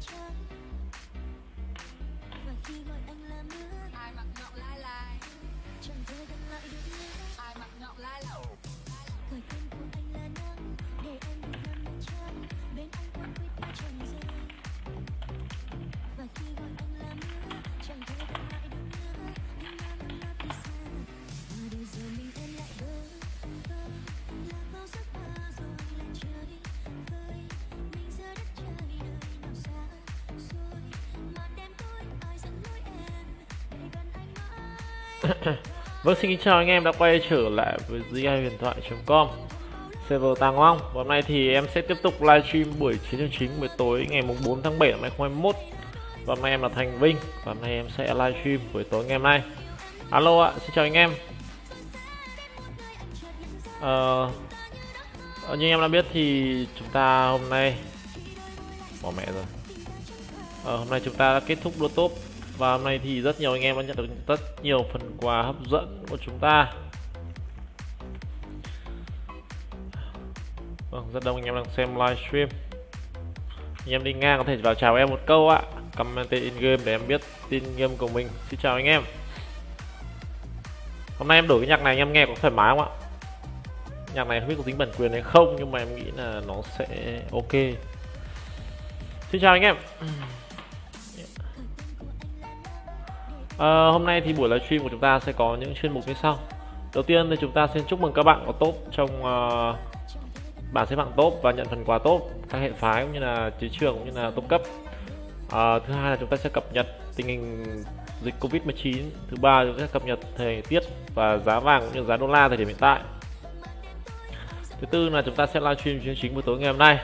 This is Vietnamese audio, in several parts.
trắng và khi gọi anh là mưa ai mặc nhọn lai lai chẳng thể gần lại được nữa ai mặc nhọn lai lai gọi tên của anh Vâng xin kính chào anh em đã quay trở lại với di huyền thoại.com Server Tàng Long. Và hôm nay thì em sẽ tiếp tục livestream buổi chiến trường chính buổi tối ngày mùng 4 tháng 7 năm 2021 Và hôm nay em là Thành Vinh. Và hôm nay em sẽ livestream buổi tối ngày hôm nay. Alo ạ, xin chào anh em. Ờ Như em đã biết thì chúng ta hôm nay Bỏ mẹ rồi. Ờ, Hôm nay chúng ta đã kết thúc đua top và hôm nay thì rất nhiều anh em đã nhận được rất nhiều phần quà hấp dẫn của chúng ta. Vâng, rất đông anh em đang xem livestream Anh em đi ngang có thể vào chào em một câu ạ. Comment in game để em biết tin game của mình. Xin chào anh em. Hôm nay em đổi cái nhạc này anh em nghe có thoải mái không ạ? Nhạc này không biết có dính bản quyền hay không Nhưng mà em nghĩ là nó sẽ ok. Xin chào anh em. À, hôm nay thì buổi livestream của chúng ta sẽ có những chuyên mục như sau. Đầu tiên thì chúng ta xin chúc mừng các bạn có top trong uh, bảng xếp hạng top và nhận phần quà top các hệ phái cũng như là chiến trường cũng như là top cấp. À, thứ hai là chúng ta sẽ cập nhật tình hình dịch Covid-19. Thứ ba chúng ta sẽ cập nhật thời tiết và giá vàng cũng như giá đô la thời điểm hiện tại. Thứ tư là chúng ta sẽ livestream chương chính buổi tối ngày hôm nay.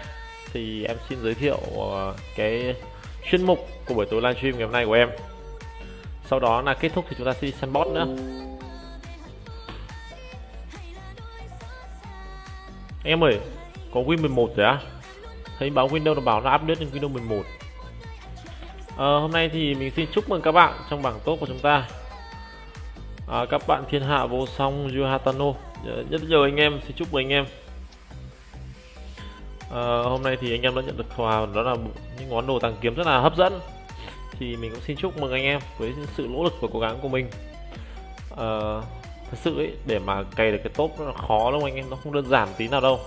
Thì em xin giới thiệu uh, cái chuyên mục của buổi tối livestream ngày hôm nay của em sau đó là kết thúc thì chúng ta sẽ đi xem bot nữa. Em ơi có win 11 rồi á? Thấy báo Windows nó bảo nó update lên Windows 11 à, ờ, hôm nay thì mình xin chúc mừng các bạn trong bảng tốt của chúng ta. À, các bạn thiên hạ vô song Yuhatano. Dạ, rất nhiều anh em xin chúc mừng anh em. À, hôm nay thì anh em đã nhận được quà đó là những món đồ tàng kiếm rất là hấp dẫn thì mình cũng xin chúc mừng anh em với sự nỗ lực và cố gắng của mình. À, thật sự ấy để mà cày được cái top nó khó lắm anh em nó không đơn giản tí nào đâu.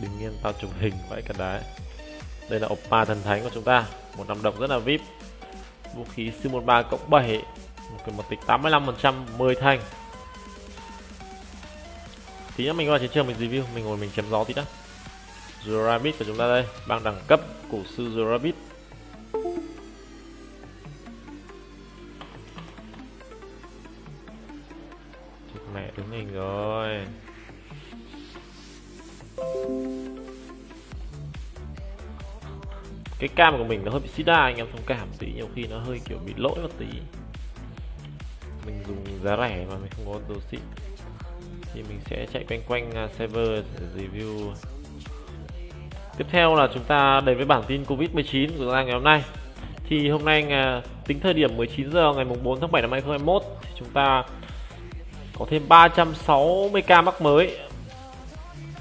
Bình yên tao chụp hình vậy cả đá đây là oppa thần thánh của chúng ta một năm độc rất là vip. Vũ khí sư 13 cộng 7 một, cái một tịch 85 phần trăm 10 thanh tí nữa mình qua chiến trường mình review, mình ngồi mình chém gió tí đã. Zorabit của chúng ta đây, bang đẳng cấp cổ sư Zorabit mẹ đứng hình rồi. Cái cam của mình nó hơi bị sida, anh em thông cảm tí, nhiều khi nó hơi kiểu bị lỗi một tí. Mình dùng giá rẻ mà mình không có đồ xịn thì mình sẽ chạy quanh quanh à, server review. Tiếp theo là chúng ta đến với bản tin Covid-19 của chúng ta ngày hôm nay. Thì hôm nay à, tính thời điểm 19 giờ ngày 4 tháng 7 năm 2021 thì chúng ta có thêm 360 ca mắc mới.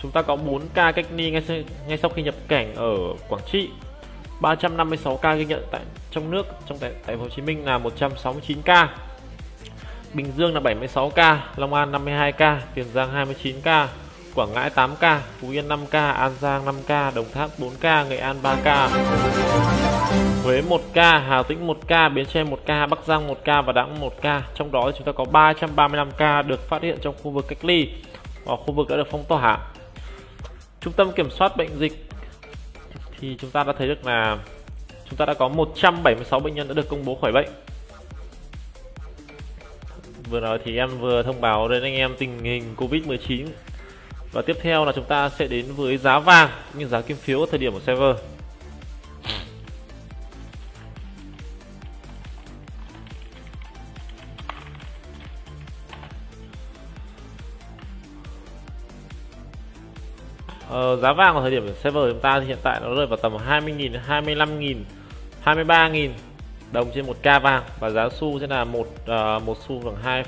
Chúng ta có 4 ca cách ly ngay, ngay sau khi nhập cảnh ở Quảng Trị. 356 ca ghi nhận tại trong nước trong tại, tại Hồ Chí Minh là 169 ca. Bình Dương là 76 ca, Long An 52 ca, Tiền Giang 29 ca, Quảng Ngãi 8 ca, Phú Yên 5 ca, An Giang 5 ca, Đồng Tháp 4 ca, Nghệ An 3 ca, Huế 1 ca, Hà Tĩnh 1 ca, Bến Tre 1 ca, Bắc Giang 1 ca và Đắk 1 ca. Trong đó chúng ta có 335 ca được phát hiện trong khu vực cách ly và khu vực đã được phong tỏa. Trung tâm kiểm soát bệnh dịch thì chúng ta đã thấy được là chúng ta đã có 176 bệnh nhân đã được công bố khỏi bệnh vừa rồi thì em vừa thông báo đến anh em tình hình Covid-19 và tiếp theo là chúng ta sẽ đến với giá vàng như giá kim phiếu ở thời điểm của server. Ờ, giá vàng ở thời điểm của server của chúng ta thì hiện tại nó rơi vào tầm 20.000, 25.000, 23.000 đồng trên 1k vàng và giá xu sẽ là một uh, một xu bằng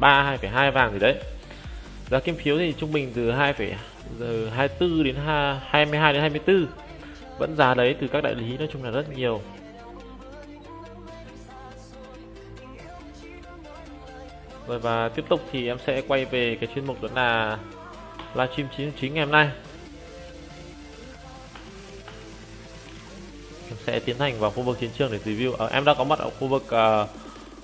2,3 2,2 vàng gì đấy. Giá kim phiếu thì trung bình từ 2, từ 24 đến 2, 22 đến 24 vẫn giá đấy từ các đại lý nói chung là rất nhiều. Rồi và tiếp tục thì em sẽ quay về cái chuyên mục đó là livestream chính chính ngày hôm nay. Sẽ tiến hành vào khu vực chiến trường để review. À, em đã có mặt ở khu vực uh,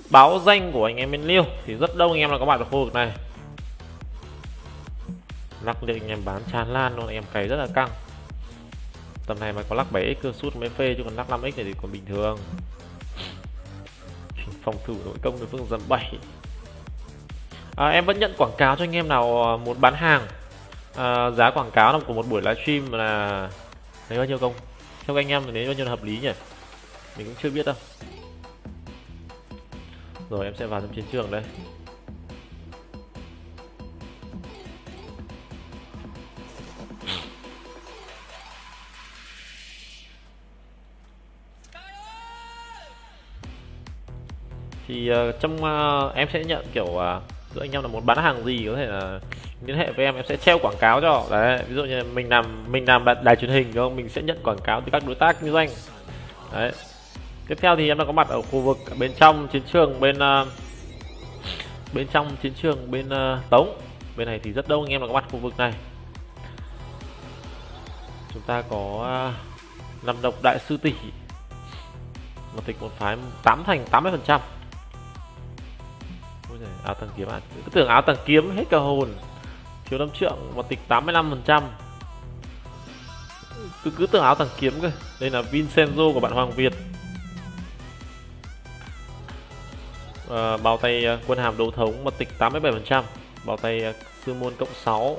báo danh của anh em bên liêu. Thì rất đông anh em là có mặt ở khu vực này. Lắc lên anh em bán tràn lan luôn anh em cày rất là căng. Tầm này mà có lắc 7x cơ sút mới phê chứ còn lắc 5x này thì còn bình thường. Phòng thủ nội công đối phương dầm 7 à, em vẫn nhận quảng cáo cho anh em nào ờ, muốn bán hàng. À, giá quảng cáo của một buổi livestream là lấy bao nhiêu công? Theo anh em thì bao nhiêu là hợp lý nhỉ? Mình cũng chưa biết đâu. Rồi em sẽ vào trong chiến trường đây. Thì uh, trong uh, em sẽ nhận kiểu uh, giữa anh em là muốn bán hàng gì có thể là liên hệ với em em sẽ treo quảng cáo cho. Đấy ví dụ như mình làm mình làm đài truyền hình đúng không? Mình sẽ nhận quảng cáo từ các đối tác kinh doanh. Đấy. Tiếp theo thì em đang có mặt ở khu vực bên trong chiến trường bên uh, bên trong chiến trường bên uh, tống. Bên này thì rất đông anh em đang có mặt khu vực này. Chúng ta có uh, năm độc đại sư tỷ. Một tịch một phái tám thành 80 phần trăm. Áo tầng kiếm à cứ tưởng áo tầng kiếm hết cả hồn thiếu năm trượng và tịch 85 phần trăm. Cứ cứ tưởng áo thằng kiếm cơ. Đây là Vincenzo của bạn Hoàng Việt. À, bao tay ờ, quân hàm đấu thống mật tịch 87 phần trăm. Bao tay ờ, sư môn cộng 6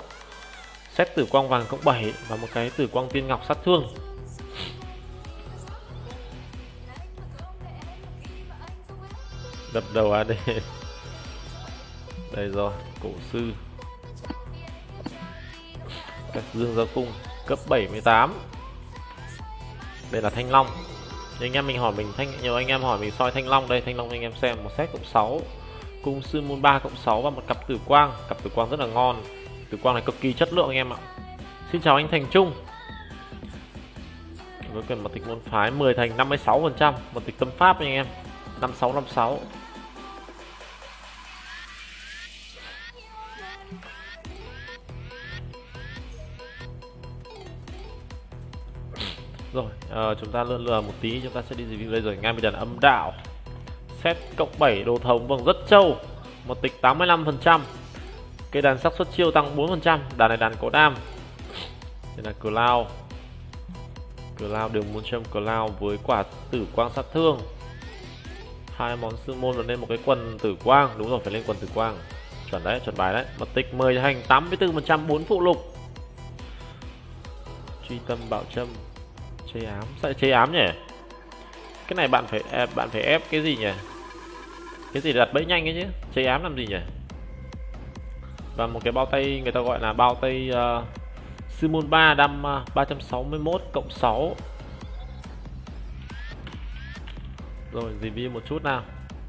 xét tử quang vàng cộng 7 và một cái tử quang tiên ngọc sát thương. Đập đầu AD đây rồi cổ sư dương gia cung, cấp 78 đây là thanh long. Anh em mình hỏi mình thanh, nhiều anh em hỏi mình soi thanh long đây, thanh long anh em xem, một set cộng 6 cung sư môn 3 cộng 6 và một cặp tử quang. Cặp tử quang rất là ngon. Tử quang này cực kỳ chất lượng anh em ạ. Xin chào anh thành trung. Với cần một tịch môn phái 10 thành 56 phần trăm, một tịch tâm pháp anh em. 5656 à, chúng ta lượn lừa một tí chúng ta sẽ đi review đây rồi. Ngay bây giờ là âm đạo. Set cộng 7 đồ thống vâng rất trâu. Một tịch 85% Cây đàn xác suất chiêu tăng 4% Đàn này đàn có đam. Đây là Cloud. Cloud đường muốn châm Cloud với quả tử quang sát thương. Hai món sư môn và lên một cái quần tử quang. Đúng rồi phải lên quần tử quang. Chuẩn đấy chuẩn bài đấy. Một tịch 10 hành 84% 4 phụ lục. Truy tâm bảo châm chế ám. Sao chế ám nhỉ? Cái này bạn phải à, bạn phải ép cái gì nhỉ? Cái gì đặt bẫy nhanh ấy chứ? Chế ám làm gì nhỉ? Và một cái bao tay người ta gọi là bao tay uh, Simon 3 đâm uh, 361 cộng 6 rồi review một chút nào.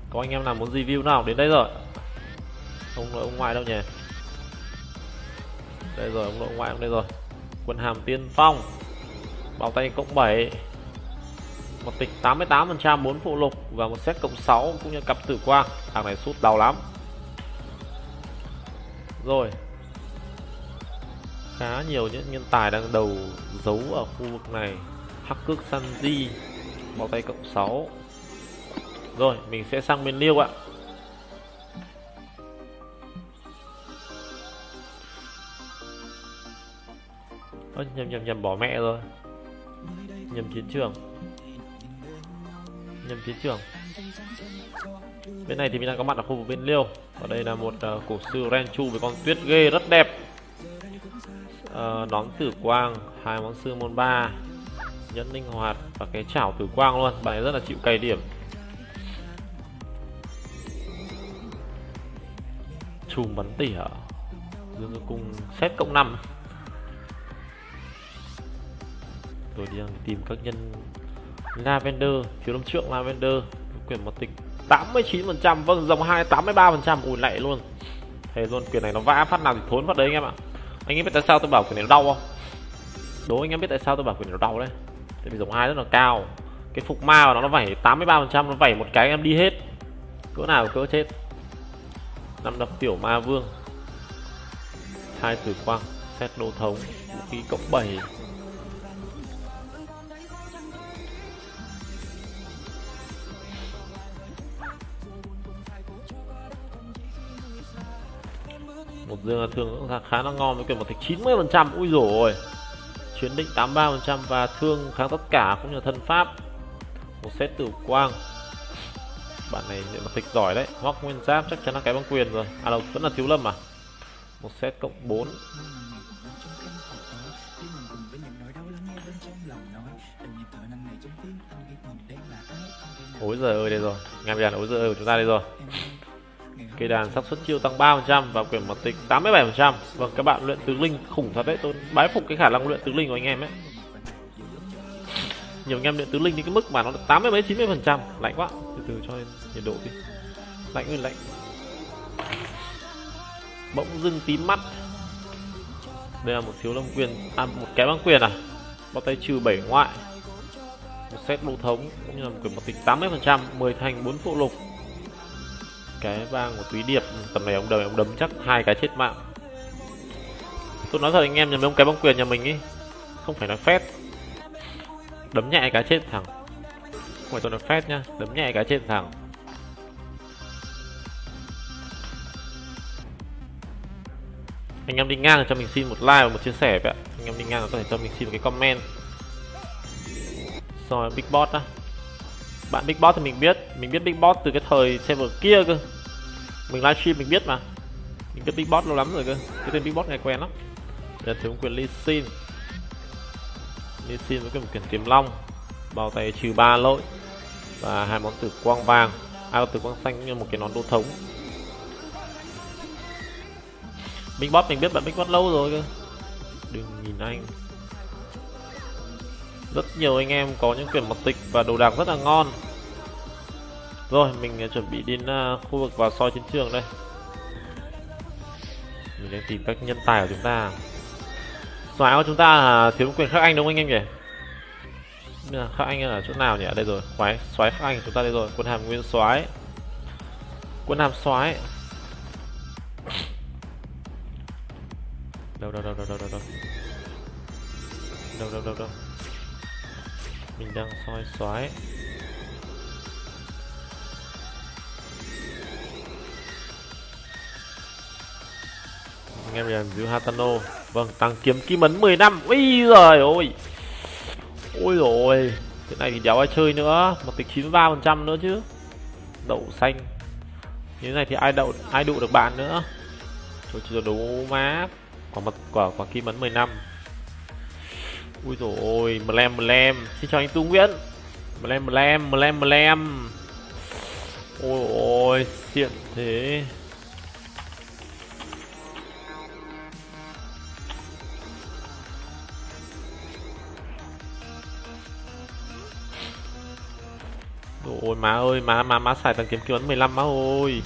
Có anh em nào muốn review nào? Đến đây rồi. Ông nội ông ngoại đâu nhỉ? Đây rồi ông nội ông ngoại ông đây rồi. Quân hàm tiên phong bao tay cộng 7 một tịch 88% 4 phụ lục và một set cộng 6 cũng như cặp tử quang. Thằng này sút đau lắm. Rồi. Khá nhiều những nhân tài đang đầu giấu ở khu vực này. Hắc cước Sanji bao tay cộng 6 rồi mình sẽ sang bên liêu ạ. Ôi, nhầm nhầm nhầm bỏ mẹ rồi nhầm chiến trường. Nhầm chiến trường. Bên này thì mình đang có mặt ở khu vực bên liêu. Ở đây là một uh, cổ sư Renchu với con tuyết ghê rất đẹp. Ờ, uh, nón tử quang hai món sư môn ba nhẫn linh hoạt và cái chảo tử quang luôn. Bạn ấy rất là chịu cày điểm. Chùm bắn tỉa. Dương cung xét cộng 5 tôi đi tìm các nhân Lavender thiếu năm trượng Lavender quyền một tịch 89 phần trăm vâng dòng hai 83 phần trăm, ui lạy luôn. Thế luôn quyền này nó vã phát nào thì thốn phát đấy anh em ạ. Anh em biết tại sao tôi bảo quyền này nó đau không? Đố anh em biết tại sao tôi bảo quyền này nó đau đấy? Tại vì dòng hai rất là cao. Cái phục ma của nó nó vẩy 83 phần trăm, nó vẩy một cái em đi hết. Cỡ nào cỡ chết. Năm đập tiểu ma vương. Hai tử quang, xét nô thống, vũ khí cộng 7 dương là thương cũng khá là ngon, với quyền một thạch 90 phần trăm. Ui rồi chuyến định 83 phần trăm và thương kháng tất cả, cũng như thân pháp. Một set tử quang. Bạn này nhận một thạch giỏi đấy, móc nguyên giáp, chắc chắn là cái băng quyền rồi. À đâu, vẫn là thiếu lâm à? Một set cộng 4 ối giời ơi, đây rồi. Ngàm đàn ối giời ơi của chúng ta đây rồi cây đàn xác suất chiêu tăng 3% và quyền mật tịch 87% vâng các bạn luyện tứ linh khủng thật đấy tôi bái phục cái khả năng luyện tứ linh của anh em ấy. Nhiều anh em luyện tứ linh đến cái mức mà nó được 80 mấy chín mươi phần trăm. Lạnh quá. Từ từ cho nhiệt độ đi. Lạnh ơi lạnh. Bỗng dưng tím mắt. Đây là một thiếu lâm quyền à một cái băng quyền à? Bao tay trừ 7 ngoại. Một set đô thống cũng như là một quyền mật tịch 80%, 10 thành 4 phụ lục cái vang của túy điệp tầm này ông đời ông đấm chắc hai cái chết mạng. Tôi nói thật anh em nhầm ông cái bóng quyền nhà mình ý không phải là phép đấm nhẹ cái chết thẳng, không phải tôi nói phép nhá đấm nhẹ cái chết thẳng. anh em đi ngang cho mình xin một like và một chia sẻ vậy anh em đi ngang có thể cho mình xin một cái comment. Rồi big boss á. Bạn big boss thì mình biết mình biết big boss từ cái thời server kia cơ mình livestream, mình biết mà. Mình biết big boss lâu lắm rồi cơ. Cái tên big boss nghe quen lắm. Giờ là thiếu quyền ly xin ly xin với cái một quyền tiềm long. Bao tay trừ ba lỗi. Và hai món tử quang vàng. À tử quang xanh như một cái nón đô thống. Big boss mình biết bạn big boss lâu rồi cơ. Đừng nhìn anh. Rất nhiều anh em có những quyền mật tịch và đồ đạc rất là ngon rồi, mình à, chuẩn bị đến à, khu vực vào soi chiến trường đây. Mình đang tìm các nhân tài của chúng ta. Soái của chúng ta là thiếu quyền khắc anh đúng không anh em nhỉ? Khắc anh ở chỗ nào nhỉ? Đây rồi. Xoáy xoáy khắc anh chúng ta đây rồi. Quân hàm nguyên soái quân hàm soái đâu đâu đâu đâu đâu đâu đâu? Đâu đâu đâu đâu? Mình đang soi soái anh em là giữ Hatano. Vâng tăng kiếm kim ấn 10 năm. Ui giời ôi. Ôi rồi. Cái này thì đéo ai chơi nữa. Mà tịch 93 phần trăm nữa chứ. Đậu xanh. Như thế này thì ai đậu, ai đụ được bạn nữa? Rồi chưa đấu má. Quả mật, quả quả kim ấn 10 năm. Ui rồi ôi mlem mlem. Xin chào anh tu nguyễn. Mlem mlem mlem mlem. Ôi ôi, xiện thế. Ôi má ơi, má má má xài thằng kiếm kiếm ấn 15 má ơi.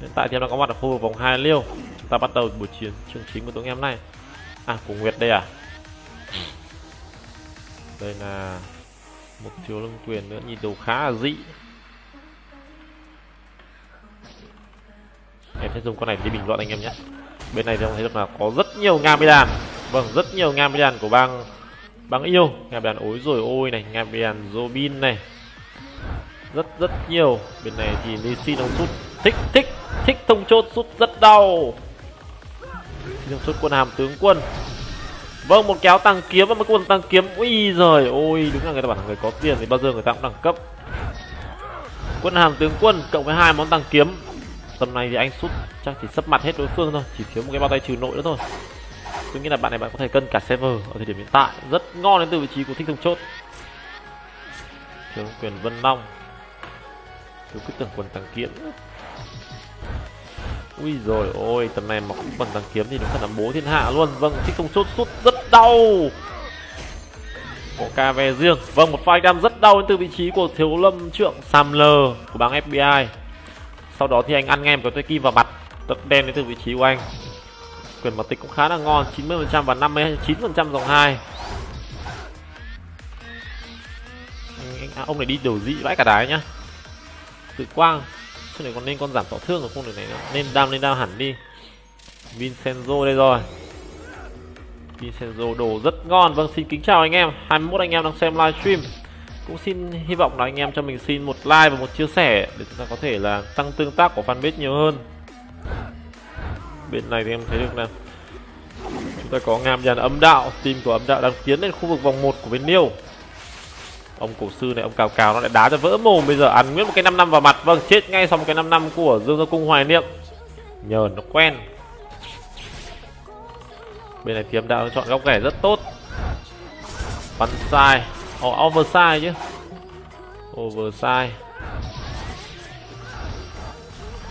Hiện tại thì em đang có mặt ở khu vực vòng 2 liêu. Chúng ta bắt đầu buổi chiến chương chính của tụi em này. À, của Nguyệt đây à? Đây là một thiếu lưng quyền nữa nhìn đồ khá là dị. Em sẽ dùng con này để bình luận anh em nhé. Bên này thì thấy được là có rất nhiều Ngamidan vâng rất nhiều ngam của bang bang yêu. Ngam ối rồi ôi này ngam robin này. Rất rất nhiều. Bên này thì Lisi nó sút thích thích thích thông chốt, sút rất đau. Nhưng sút quân hàm tướng quân. Vâng một kéo tăng kiếm. Và một quân tăng kiếm. Ui giời ôi, đúng là người ta bảo là người có tiền thì bao giờ người ta cũng đẳng cấp. Quân hàm tướng quân cộng với hai món tăng kiếm. Tầm này thì anh sút chắc chỉ sấp mặt hết đối phương thôi. Chỉ thiếu một cái bao tay trừ nội nữa thôi tôi nghĩ là bạn này bạn có thể cân cả server ở thời điểm hiện tại. Rất ngon đến từ vị trí của thích thông chốt. Thiếu quyền vân long. Thiếu cứ tưởng quần tăng kiếm ui rồi, ôi, tầm này mà cũng quần tăng kiếm thì nó thật là bố thiên hạ luôn. Vâng thích thông chốt sút rất đau. Có ca ve riêng. Vâng một pha đam rất đau đến từ vị trí của thiếu lâm trượng Samler của bang FBI sau đó thì anh ăn ngay một cái tay kim vào mặt. Tập đen đến từ vị trí của anh quyền mặt tịch cũng khá là ngon 90% và 59% dòng 2 à, ông này đi đầu dị vãi cả đái nhá. Tự quang chứ này còn nên con giảm tổn thương rồi không được này nữa. nên đam lên đam hẳn đi. Vincenzo đây rồi. Vincenzo đồ rất ngon. Vâng xin kính chào anh em. 21 anh em đang xem livestream. Cũng xin hy vọng là anh em cho mình xin một like và một chia sẻ để chúng ta có thể là tăng tương tác của fanpage nhiều hơn bên này thì em thấy được là chúng ta có ngam dàn âm đạo team của âm đạo đang tiến lên khu vực vòng 1 của bên niêu. Ông cổ sư này ông cào cào nó lại đá cho vỡ mồm bây giờ ăn nguyên một cái năm năm vào mặt. Vâng chết ngay sau một cái năm năm của dương gia cung hoài niệm. Nhờ nó quen. Bên này thì âm đạo chọn góc ghẻ rất tốt. Bắn sai oh, oversize chứ. Oversize.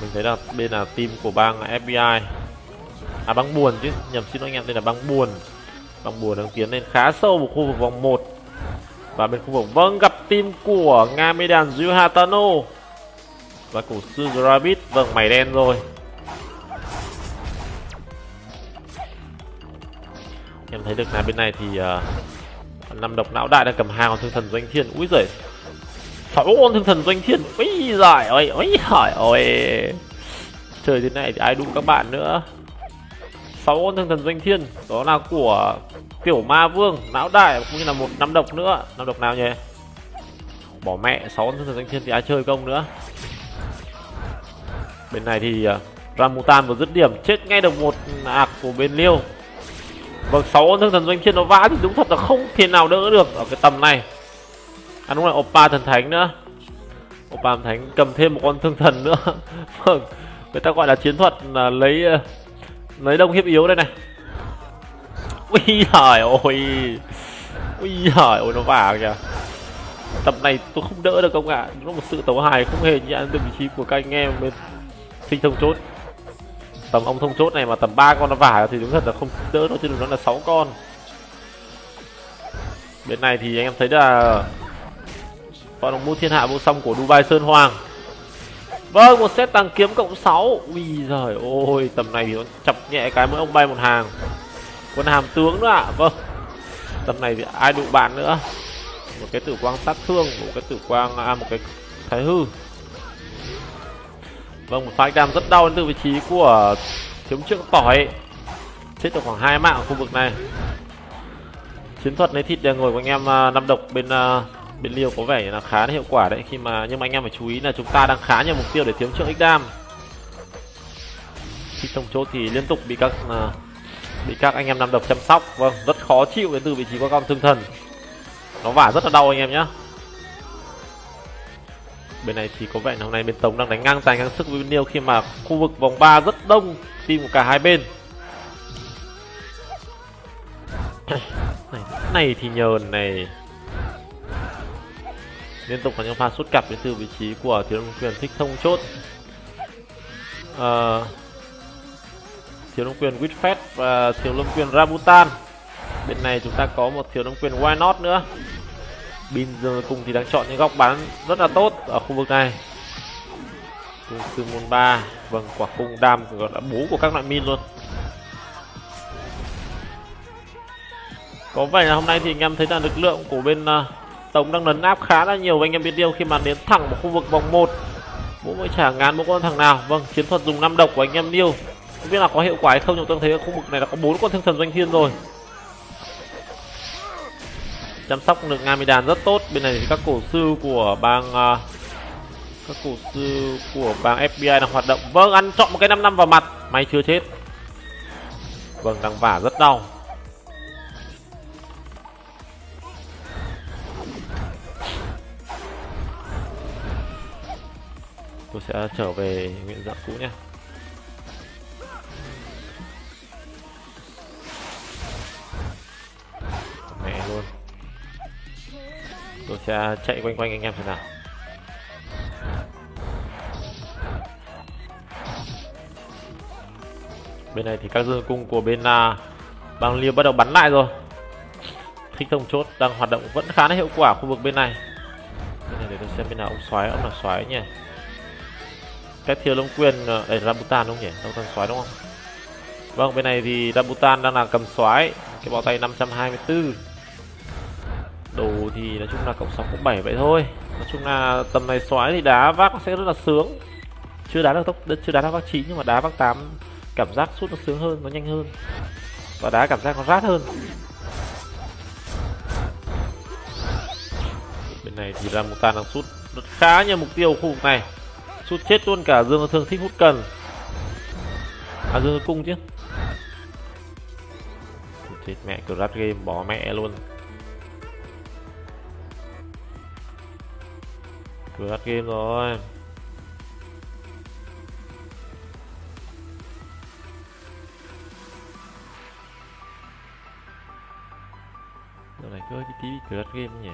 Mình thấy là bên là team của bang FBI à băng buồn chứ. Nhầm xin lỗi anh em đây là băng buồn. Băng buồn đang tiến lên khá sâu vào khu vực vòng 1 và bên khu vực vâng gặp team của nga medan Hatano và cổ sư Rabbit vâng mày đen rồi. Em thấy được là bên này thì uh, năm độc não đại đang cầm hàng con thương thần doanh thiên. Úi giời. Sáu con thương thần doanh thiên. Úi giời ơi úi giời ơi. Trời thế này thì ai đúng các bạn nữa? Sáu con thương thần doanh thiên. Đó là của tiểu ma vương, não đại, cũng như là một năm độc nữa. Năm độc nào nhỉ? Bỏ mẹ, sáu con thương thần doanh thiên thì ai chơi công nữa? Bên này thì à, ramutan vừa dứt điểm, chết ngay được một ạc của bên liêu. Vâng sáu con thương thần doanh thiên nó vã thì đúng thật là không thể nào đỡ được ở cái tầm này. À đúng là oppa thần thánh nữa. Oppa thần thánh cầm thêm một con thương thần nữa. Vâng người ta gọi là chiến thuật là lấy à, lấy đông hiếp yếu đây này. Ui trời ôi, ui trời ôi nó vào kìa. Tập này tôi không đỡ được ông ạ. À. nó một sự tấu hài không hề nhận được vị trí của các anh em bên sinh thông chốt. Tầm ông thông chốt này mà tầm ba con nó vả thì đúng thật là không đỡ nó chứ đừng nói là sáu con. Bên này thì anh em thấy là con đồng mua thiên hạ vô song của dubai sơn hoàng. Vâng, một set tăng kiếm cộng 6 Ui giời ôi, tầm này thì nó chập nhẹ cái mỗi ông bay một hàng. Quân hàm tướng nữa ạ. À. Vâng. Tầm này thì ai đụng bạn nữa? Một cái tử quang sát thương Một cái tử quang, à một cái thái hư. Vâng, một pha đam rất đau đến từ vị trí của thiếu trước tỏi. Chết được khoảng hai mạng ở khu vực này. Chiến thuật lấy thịt để ngồi của anh em à, năm độc bên à, bên liêu có vẻ là khá là hiệu quả đấy khi mà nhưng mà anh em phải chú ý là chúng ta đang khá nhiều mục tiêu để thiếu trượng x khi tổng chốt thì liên tục bị các uh, bị các anh em nam độc chăm sóc. Vâng rất khó chịu đến từ vị trí của con thương thần. Nó vả rất là đau anh em nhé bên này thì có vẻ là hôm nay bên tống đang đánh ngang tài ngang sức với bên liêu khi mà khu vực vòng 3 rất đông team của cả hai bên. Này, này thì nhờn này liên tục có những pha sút cặp đến từ vị trí của thiếu đông quyền thích thông chốt. À, thiếu đông quyền Whitfed và thiếu đông quyền Rabutan. Bên này chúng ta có một thiếu đông quyền Why Not nữa. Bin giờ cùng thì đang chọn những góc bán rất là tốt ở khu vực này. Cung sư môn ba vâng quả cung đam gọi là bố của các loại min luôn. Có vẻ là hôm nay thì anh em thấy là lực lượng của bên uh, Tổng đang lấn áp khá là nhiều anh em biết điều khi mà đến thẳng vào khu vực vòng 1 Vũ mới chả ngán một con thằng nào. Vâng chiến thuật dùng năm độc của anh em Niêu Không biết là có hiệu quả hay không nhưng tôi thấy ở khu vực này là có bốn con thương thần doanh thiên rồi. Chăm sóc được Ngamidan rất tốt. Bên này thì các cổ sư của bang uh, Các cổ sư của bang FBI đang hoạt động. Vâng ăn chọn một cái 5 năm vào mặt. May chưa chết. Vâng đang vả rất đau. Tôi sẽ trở về nguyện dạng cũ nhé mẹ luôn. Tôi sẽ chạy quanh quanh anh em thế nào. Bên này thì các dương cung của bên à, uh, bang liêu bắt đầu bắn lại rồi. Thích thông chốt đang hoạt động vẫn khá là hiệu quả khu vực bên này. Bên này để tôi xem bên nào ông xoáy ông là xoáy nhỉ? Cái thiêu long quyền ờ, đây là Rambutan đúng không nhỉ? Rambutan xoáy đúng không? Vâng bên này thì Rambutan đang là cầm xoáy cái bao tay 524 đồ thì nói chung là cộng 6 cộng 7 vậy thôi. Nói chung là tầm này xoáy thì đá vác sẽ rất là sướng. Chưa đá được tốc chưa đá được vác 9 nhưng mà đá vác 8 cảm giác sút nó sướng hơn, nó nhanh hơn. Và đá cảm giác nó rát hơn. Bên này thì Rambutan đang sút khá nhiều mục tiêu khu vực này sút chết luôn cả dương thương thích hút cần. À dương cung chứ. Chết mẹ cửa rát game, bỏ mẹ luôn. Cửa rát game rồi. Giờ này cứ tí tí cửa rát game nhỉ?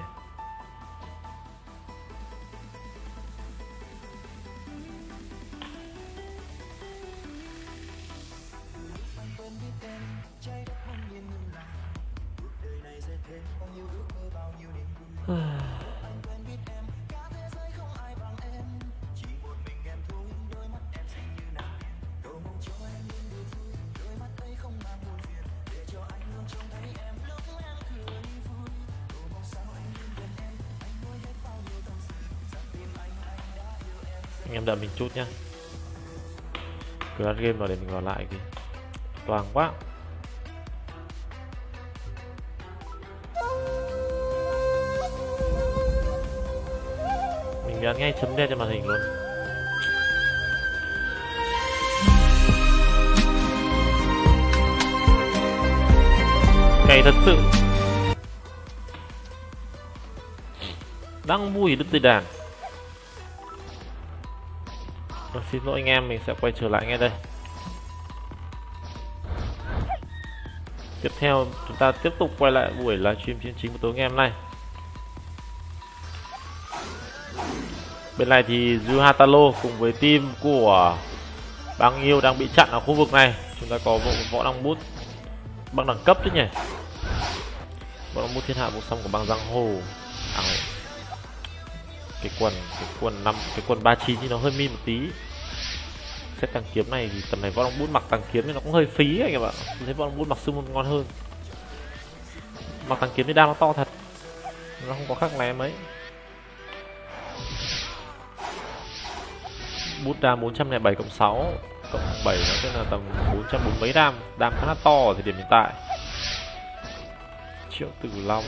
Chút nhá. Cứ ăn game vào để mình vào lại kì toàn quá. Mình dán ngay chấm đen trên màn hình luôn. Cày thật sự đang vui đứt dây đàn xin lỗi anh em mình sẽ quay trở lại ngay đây. Tiếp theo chúng ta tiếp tục quay lại buổi livestream chiến chính của tối ngày hôm nay. Bên này thì Juhatalo cùng với team của băng Yêu đang bị chặn ở khu vực này. Chúng ta có một võ đăng bút băng đẳng cấp chứ nhỉ? Võ đăng bút thiên hạ vô xong của băng giang hồ. À, cái quần cái quần năm cái quần 39 thì nó hơi min một tí set tăng kiếm này thì tầm này võ long bút mặc tăng kiếm thì nó cũng hơi phí anh em ạ. Thấy võ long bút mặc sư môn ngon hơn. Mặc tăng kiếm thì đam nó to thật. Nó không có khác này mấy bút đam 407 cộng 6 cộng 7 nó sẽ là tầm 440 mấy đam. Đam khá là to ở thời điểm hiện tại. Triệu tử long.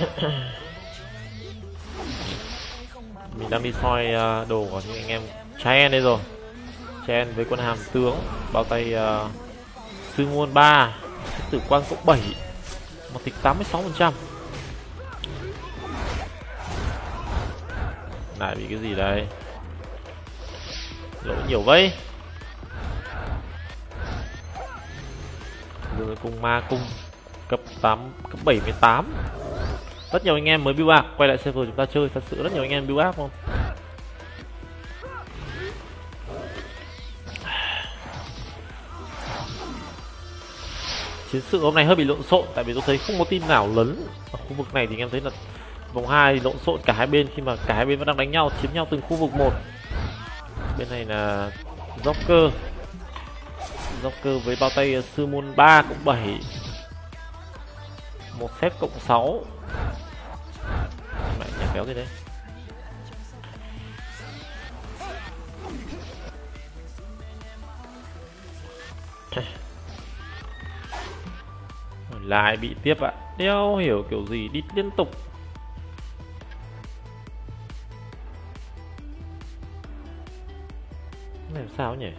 mình đang đi soi à, đồ của những anh em Chen đây rồi. Chen với quân hàm tướng bao tay uh, sư môn 3 tử quang cộng 7 một tịch 86 phần trăm. Lại bị cái gì đây? Lỗi nhiều vây. Rồi cung ma cung cấp 8 cấp 78 rất nhiều anh em mới build up quay lại server chúng ta chơi, thật sự rất nhiều anh em build up không? Chiến sự hôm nay hơi bị lộn xộn, tại vì tôi thấy không có team nào lớn ở khu vực này thì anh em thấy là vòng hai lộn xộn cả hai bên khi mà cả hai bên vẫn đang đánh nhau chiếm nhau từng khu vực một. Bên này là Joker. Joker với bao tay sư môn 3 cũng 7 một set cộng 6 mẹ nhà kéo cái đấy. Lại bị tiếp ạ. Đeo hiểu kiểu gì, đi liên tục. Làm sao nhỉ?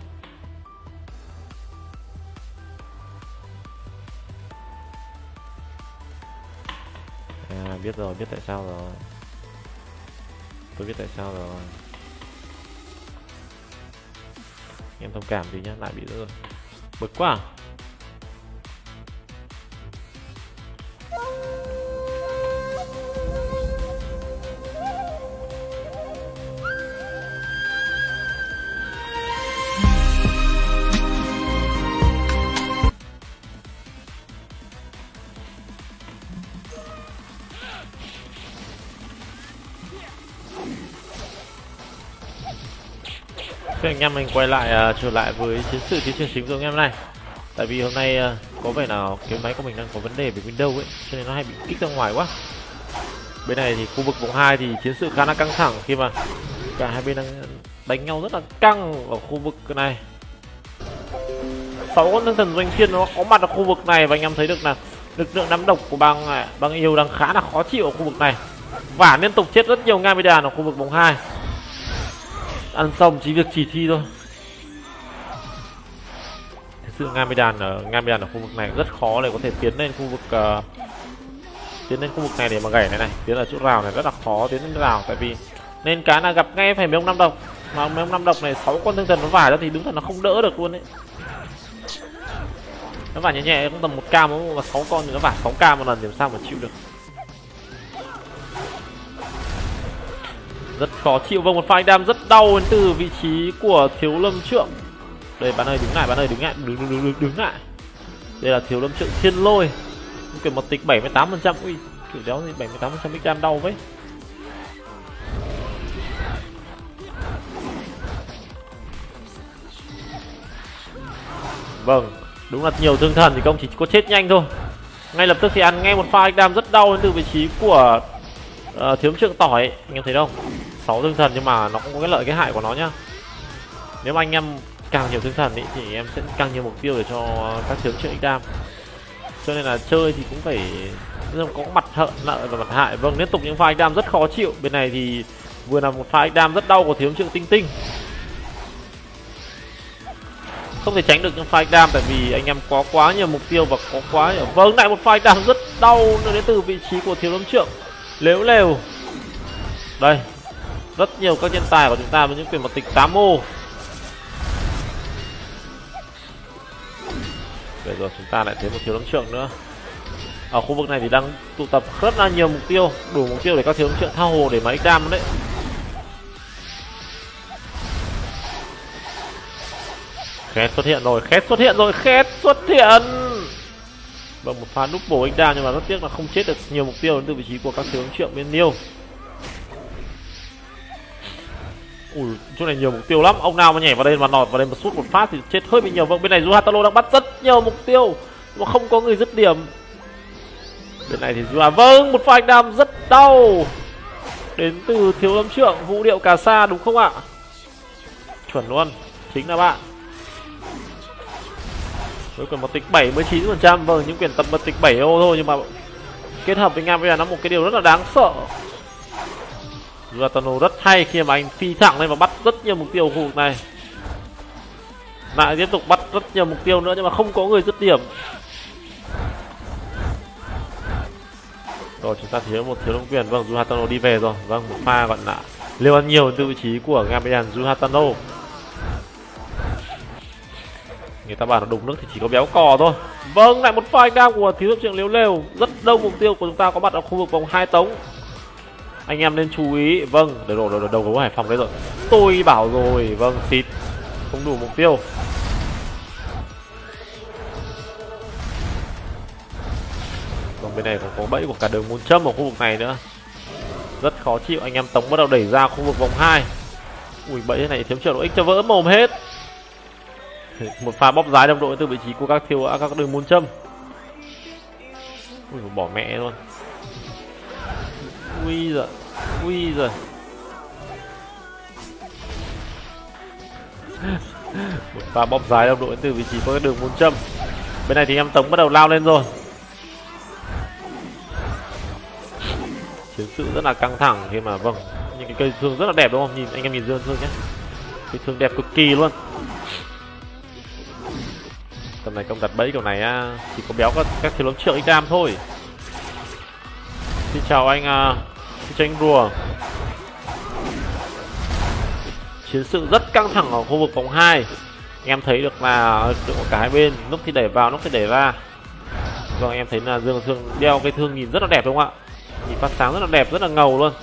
À biết rồi, biết tại sao rồi. Tôi biết tại sao rồi. Em thông cảm đi nhá, lại bị nữa rồi bực quá à? Thế anh em mình quay lại uh, trở lại với chiến sự chiến trường chính của anh em này. Tại vì hôm nay uh, có vẻ nào cái máy của mình đang có vấn đề về Windows ấy Cho nên nó hay bị kích ra ngoài quá. Bên này thì khu vực vòng 2 thì chiến sự khá là căng thẳng khi mà cả hai bên đang đánh nhau rất là căng ở khu vực này. Sáu con thần doanh thiên nó có mặt ở khu vực này và anh em thấy được là lực lượng nắm độc của bang băng bang yêu đang khá là khó chịu ở khu vực này. Và liên tục chết rất nhiều ngay bây giờ ở khu vực vòng 2 ăn xong chỉ việc chỉ thi thôi. Thực sự ngai đàn ở ngai đàn ở khu vực này rất khó để có thể tiến lên khu vực uh, tiến lên khu vực này để mà gảy này này. Tiến ở chỗ rào này rất là khó tiến lên rào tại vì nên cá là gặp ngay phải mấy ông năm độc. Mà mấy ông năm độc này sáu con thương thần nó vải ra thì đúng là nó không đỡ được luôn đấy nó vải nhẹ nhẹ cũng tầm một k mà sáu con thì nó vải sáu k một lần thì làm sao mà chịu được. Rất khó chịu. Vâng một pha đam rất đau đến từ vị trí của thiếu lâm trượng. Đây bạn ơi đứng lại bạn ơi đứng lại đứng đứng đứng, đứng, đứng lại. Đây là thiếu lâm trượng thiên lôi. Kiểu một tịch 78 phần trăm. Ui kiểu đéo gì 78 phần trăm đam đau với vâng đúng là nhiều thương thần thì công chỉ có chết nhanh thôi. Ngay lập tức thì ăn ngay một pha đam rất đau đến từ vị trí của uh, thiếu trượng tỏi anh em thấy không sáu thương thần nhưng mà nó cũng có cái lợi cái hại của nó nhá. Nếu mà anh em càng nhiều thương thần ý, thì em sẽ càng nhiều mục tiêu để cho các thiếu trượng đam. Cho nên là chơi thì cũng phải có mặt hợ lợi và mặt hại. Vâng liên tục những pha đam rất khó chịu. Bên này thì vừa là một pha đam rất đau của thiếu trượng tinh tinh. Không thể tránh được những pha đam tại vì anh em có quá nhiều mục tiêu và có quá nhiều vâng lại một pha đam rất đau nữa đến từ vị trí của thiếu lâm trượng lếu lều đây, rất nhiều các nhân tài của chúng ta với những quyền một tịch tám ô. Bây giờ chúng ta lại thấy một thiếu lâm trượng nữa. Ở khu vực này thì đang tụ tập rất là nhiều mục tiêu, đủ mục tiêu để các thiếu lâm trượng thao hồ để mà đam đấy. Khét xuất hiện rồi, khét xuất hiện rồi, khét xuất hiện bằng một pha núp bổ anh đam nhưng mà rất tiếc là không chết được nhiều mục tiêu đến từ vị trí của các thiếu triệu bên niêu ui, chỗ này nhiều mục tiêu lắm. Ông nào mà nhảy vào đây mà nọt vào đây mà sút một phát thì chết hơi bị nhiều. Vâng bên này du hatalo đang bắt rất nhiều mục tiêu mà không có người dứt điểm. Bên này thì du vâng một pha anh đam rất đau. Đến từ thiếu lâm trượng, vũ điệu cà sa, đúng không ạ? Chuẩn luôn, chính là bạn với còn một tịch 79 phần trăm. Vâng những quyển tập mật tịch 7 ô thôi, nhưng mà kết hợp với Ngam bây giờ nó một cái điều rất là đáng sợ. Ratano rất hay khi mà anh phi thẳng lên và bắt rất nhiều mục tiêu khu vực này. Lại tiếp tục bắt rất nhiều mục tiêu nữa, nhưng mà không có người dứt điểm. Rồi, chúng ta thiếu một thiếu long quyền vâng Juhatano đi về rồi. Vâng một pha gọi là liêu ăn nhiều từ vị trí của Gabriel Juhatano người ta bảo là đục nước thì chỉ có béo cò thôi. Vâng lại một pha anh đam của thiếu lâm trượng liếu lều rất đông mục tiêu của chúng ta có mặt ở khu vực vòng hai tống. Anh em nên chú ý. Vâng để đổ đầu, đầu gấu hải phòng đấy rồi. Tôi bảo rồi. Vâng xịt. Không đủ mục tiêu. Còn bên này còn có bẫy của cả đường môn châm ở khu vực này nữa. Rất khó chịu. Anh em tống bắt đầu đẩy ra khu vực vòng 2 ui bẫy thế này thiếu trưởng độ ích cho vỡ mồm hết một pha bóp giá đồng đội từ vị trí của các thiếu à, các đường môn châm. Ui, bỏ mẹ luôn. Ui giời ui giời. Một pha bóp dài đồng đội từ vị trí của các đường môn châm. Bên này thì em tống bắt đầu lao lên rồi. Chiến sự rất là căng thẳng khi mà vâng những cái cây thương rất là đẹp, đúng không? Nhìn, anh em nhìn dương thương nhé. Cây thương đẹp cực kỳ luôn tầm này công đặt bẫy kiểu này á chỉ có béo các các thiếu lắm triệu anh đam thôi. Xin chào anh uh, xin chào anh rùa. Chiến sự rất căng thẳng ở khu vực vòng 2 em thấy được là của cả hai bên lúc thì đẩy vào lúc thì đẩy ra. Vâng em thấy là dương thương đeo cái thương nhìn rất là đẹp đúng không ạ? Nhìn phát sáng rất là đẹp rất là ngầu luôn.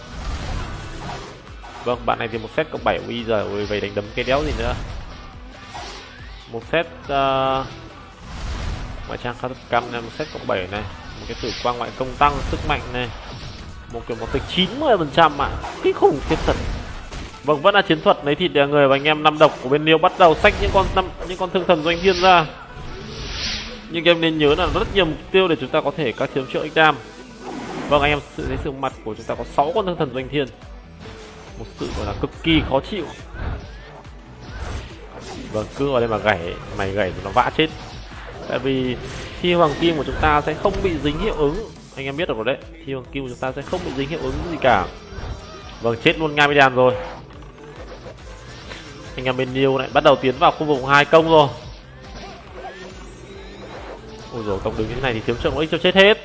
Vâng bạn này thì một set cộng 7 ui giờ ui vậy đánh đấm cái đéo gì nữa. Một set uh, ngoại trang khá cam này một set cộng 7 này. Một cái tử quang ngoại công tăng, sức mạnh này. Một kiểu một tịch 90 phần trăm ạ. Kinh khủng khiếp thật. Vâng vẫn là chiến thuật lấy thịt đè người và anh em năm độc của bên liêu bắt đầu xách những con năm những con thương thần doanh thiên ra. Nhưng em nên nhớ là rất nhiều mục tiêu để chúng ta có thể các chiếm trợ đam vâng anh em sự thấy sự mặt của chúng ta có 6 con thương thần doanh thiên. Một sự gọi là cực kỳ khó chịu. Vâng cứ vào đây mà gảy mày gảy thì nó vã chết tại vì khi hoàng kim của chúng ta sẽ không bị dính hiệu ứng. Anh em biết được rồi đấy khi hoàng kim của chúng ta sẽ không bị dính hiệu ứng gì cả. Vâng chết luôn ngay đàn rồi. Anh em bên Liêu lại bắt đầu tiến vào khu vực hai công rồi. Ôi rồi công đứng như thế này thì thiếu trợ ích cho chết hết.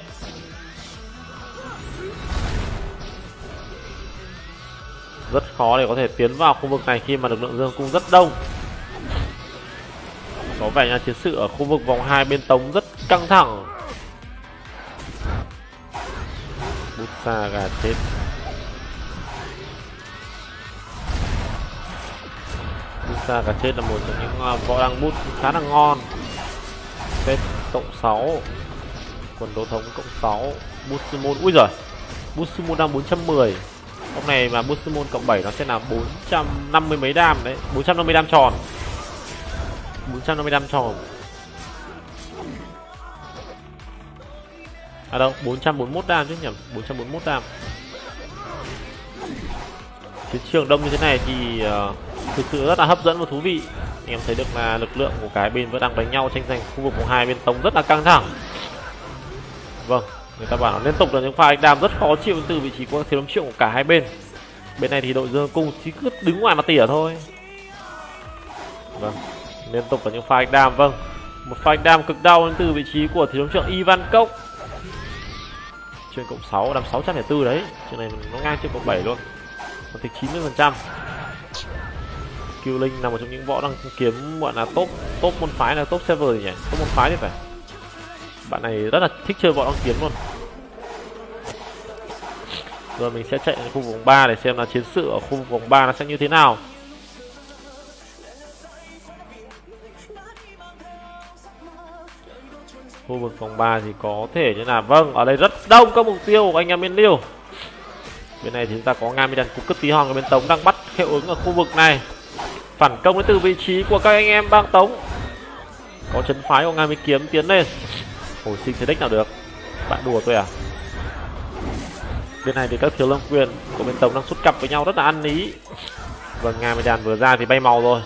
Rất khó để có thể tiến vào khu vực này khi mà lực lượng dương cung rất đông có vẻ nhà chiến sự ở khu vực vòng 2 bên tống rất căng thẳng. Bút xa gà chết. Bút xa gà chết là một trong những à, võ đăng bút khá là ngon. Phép cộng 6 quần đấu thống cộng 6 bút Simon ui giời. Bút Simon đang 410 hôm này mà bút Simon cộng 7 nó sẽ là 450 mấy đam đấy. 450 đam tròn. 455 tròn À đâu 441 đam chứ nhầm 441 đam. Chiến trường đông như thế này thì uh, thực sự rất là hấp dẫn và thú vị. Em thấy được là lực lượng của cái bên vẫn đang đánh nhau tranh giành khu vực vòng hai bên tống rất là căng thẳng. Vâng người ta bảo liên tục là những pha đam rất khó chịu từ vị trí của thiếu lâm triệu của cả hai bên. Bên này thì đội dương cung chỉ cứ đứng ngoài mà tỉa thôi. Vâng liên tục là những pha đam vâng. Một pha đam cực đau đến từ vị trí của thiếu trưởng Ivan Cốc. Trên cộng 6 đam 604 đấy. Trên này nó ngang trên cộng 7 luôn. Còn thì 90 phần trăm. Kiêu Linh là một trong những võ đang kiếm gọi là top top môn phái là top server gì nhỉ? Top môn phái thì phải. Bạn này rất là thích chơi võ đăng kiếm luôn. Rồi mình sẽ chạy đến khu vòng 3 để xem là chiến sự ở khu vòng 3 nó sẽ như thế nào. Khu vực phòng 3 thì có thể như là vâng ở đây rất đông các mục tiêu của anh em bên liêu. Bên này thì chúng ta có nga mi đàn cục cất tí hòn ở bên tống đang bắt hiệu ứng ở khu vực này. Phản công đến từ vị trí của các anh em bang tống. Có chấn phái của nga mi kiếm tiến lên. Hồi sinh thế đích nào được? Bạn đùa tôi à? Bên này thì các thiếu lâm quyền của bên tống đang xuất cặp với nhau, rất là ăn ý. Vâng nga mi đàn vừa ra thì bay màu rồi.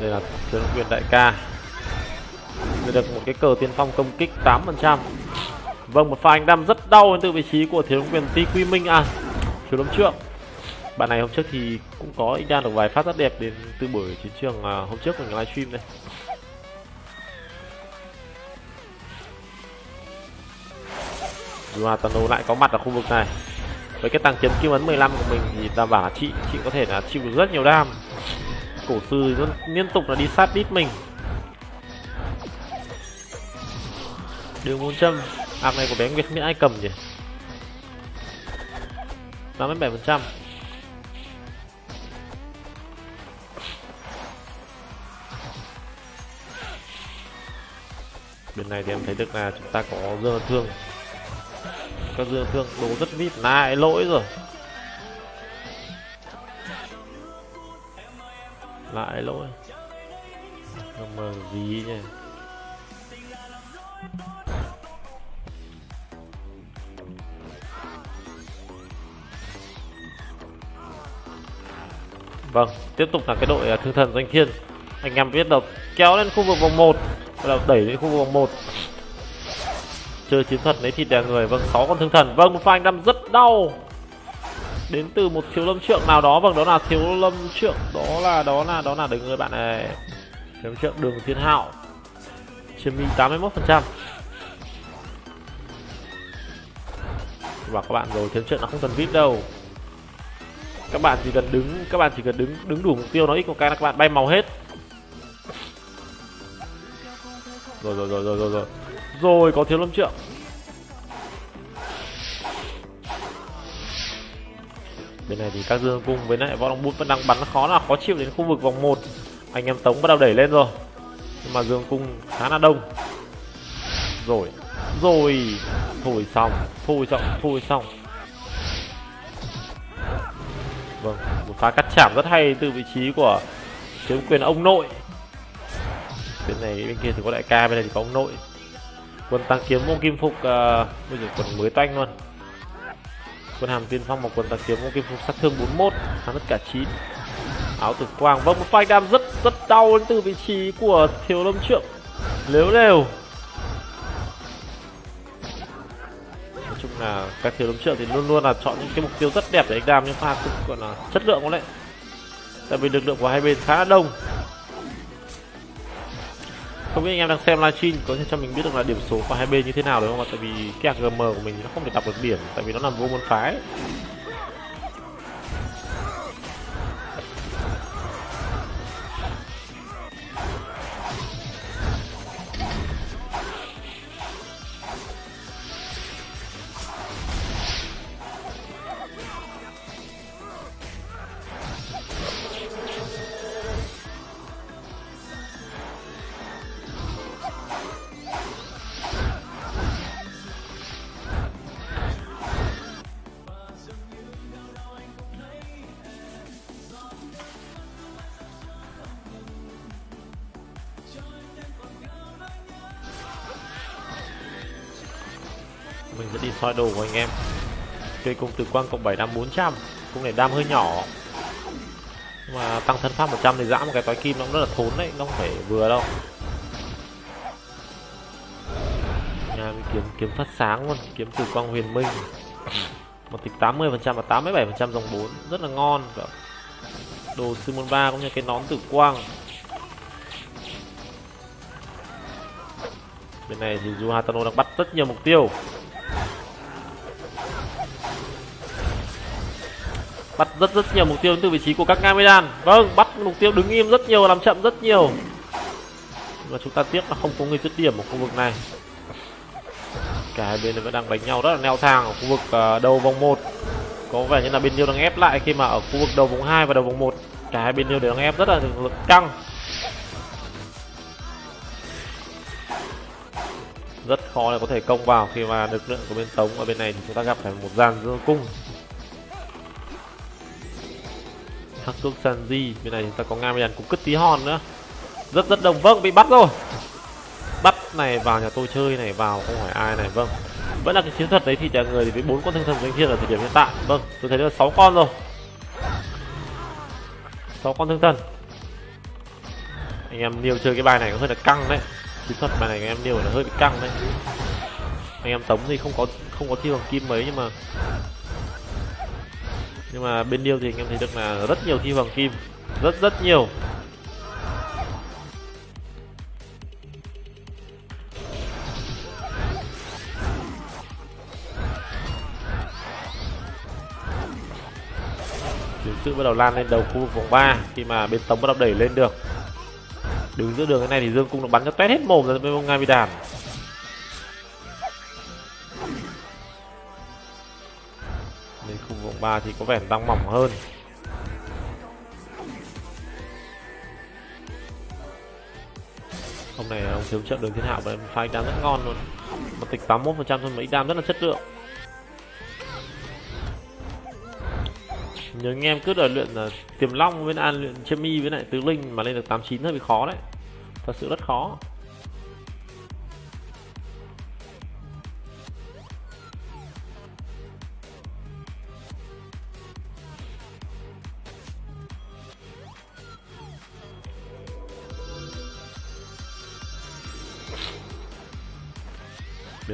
Đây là tướng quyền đại ca. Để được một cái cờ tiên phong công kích 8% Vâng một pha anh đam rất đau từ vị trí của thiếu quyền Ti Quy Minh. À thiếu đấm trước. Bạn này hôm trước thì cũng có anh đam được vài phát rất đẹp đến từ buổi chiến trường à, hôm trước mình livestream đây. Duatano lại có mặt ở khu vực này. Với cái tăng chiến kim ấn 15 của mình thì đảm bảo chị chị có thể là chịu được rất nhiều đam cổ sư luôn liên tục là đi sát đít mình. Đường muốn châm ạc này của bé Nguyệt không biết ai cầm nhỉ? 87 phần trăm. Bên này thì em thấy được là chúng ta có dương thương. Các dương thương đồ rất vít lại lỗi rồi. Lại lỗi. Không mà gì nhỉ Vâng, tiếp tục là cái đội à, thương thần doanh thiên. Anh em biết được kéo lên khu vực vòng 1 là đẩy lên khu vực vòng 1 Chơi chiến thuật lấy thịt đè người Vâng, 6 con thương thần. Vâng, một pha anh đâm rất đau đến từ một thiếu lâm trượng nào đó. Vâng đó là thiếu lâm trượng. Đó là đó là đó là đấy người bạn này. Thiếu lâm trượng, đường thiên hạo. Chiếm mi 81 phần trăm. Và các bạn rồi, thiếu trượng nó không cần vip đâu. Các bạn chỉ cần đứng, các bạn chỉ cần đứng đứng đủ mục tiêu, nó ít một cái là các bạn bay màu hết. Rồi rồi rồi rồi rồi rồi. Rồi, có thiếu lâm trượng. Bên này thì các dương cung với lại võ long bút vẫn đang bắn khó là khó chịu đến khu vực vòng 1 anh em tống bắt đầu đẩy lên rồi. Nhưng mà dương cung khá là đông. Rồi. Rồi. Thôi xong. Thôi xong. Thôi xong. Vâng. Một pha cắt chạm rất hay từ vị trí của chiếm quyền ông nội. Bên này bên kia thì có đại ca bên này thì có ông nội. Quân tăng kiếm ông kim phục uh, bây giờ quần mới toanh luôn quân hàm tiên phong một quần tạc kiếm một kim phục sát thương 41 thắng tất cả 9 áo tử quang vâng một pha đam rất rất đau đến từ vị trí của thiếu lâm trượng. Nếu đều. Nói chung là các thiếu lâm trượng thì luôn luôn là chọn những cái mục tiêu rất đẹp để anh đam những pha cũng, gọi là, chất lượng có lẽ. Tại vì lực lượng của hai bên khá là đông không biết anh em đang xem livestream có thể cho mình biết được là điểm số của hai bên như thế nào được không ạ? Tại vì cái gm của mình nó không thể đọc được điểm, tại vì nó nằm vô môn phái. Soi đồ của anh em. Cây cung từ quang cộng 7 đam 400 cung này đam hơi nhỏ. Nhưng mà tăng thân pháp 100 thì dã một cái tói kim nó cũng rất là thốn đấy, nó không phải vừa đâu. Nhà kiếm kiếm phát sáng luôn, kiếm từ quang huyền minh. Một tịch 80 phần trăm và 87 phần trăm dòng 4 rất là ngon. Cả đồ sư môn 3 cũng như cái nón tử quang. Bên này thì Juhatano đang bắt rất nhiều mục tiêu. Rất rất nhiều mục tiêu từ vị trí của các Ngamidan vâng bắt mục tiêu đứng im rất nhiều làm chậm rất nhiều. Và chúng ta tiếc là không có người dứt điểm ở khu vực này. Cả hai bên vẫn đang đánh nhau rất là neo thang ở khu vực uh, đầu vòng 1 có vẻ như là bên yêu đang ép lại khi mà ở khu vực đầu vòng 2 và đầu vòng 1 cả hai bên yêu đều đang ép rất là lực căng. Rất khó để có thể công vào khi mà lực lượng của bên tống ở bên này thì chúng ta gặp phải một dàn dương cung. Hắc cước sanji, bên này chúng ta có nga đàn cũng cất tí hòn nữa. Rất rất đông. Vâng bị bắt rồi. Bắt này vào nhà tôi chơi này, vào không phải ai này. Vâng. Vẫn là cái chiến thuật đấy thì trả người thì với bốn con thương thần danh thiên ở thời điểm hiện tại. Vâng tôi thấy là sáu con rồi. Sáu con thương thần. Anh em nhiều chơi cái bài này có hơi là căng đấy. Chiến thuật bài này anh em nhiều là hơi bị căng đấy. Anh em tống thì không có không có thi bằng kim mấy nhưng mà nhưng mà bên điêu thì anh em thấy được là rất nhiều thi hoàng kim, rất rất nhiều. Chiến sự bắt đầu lan lên đầu khu vực vòng 3 khi mà bên tống bắt đầu đẩy lên được. Đứng giữa đường cái này thì dương cung nó bắn cho tét hết mồm ra bên ông ngay đàn. Đến khu vực vòng 3 thì có vẻ đang mỏng hơn. Hôm nay ông thiếu trợ đường thiên hạo và em phai đam rất ngon luôn. Một tịch 81 phần trăm thôi mấy đam rất là chất lượng. Nhớ anh em cứ ở luyện là tiềm long với an luyện Chemi y với lại tứ linh mà lên được 89 hơi bị khó đấy. Thật sự rất khó.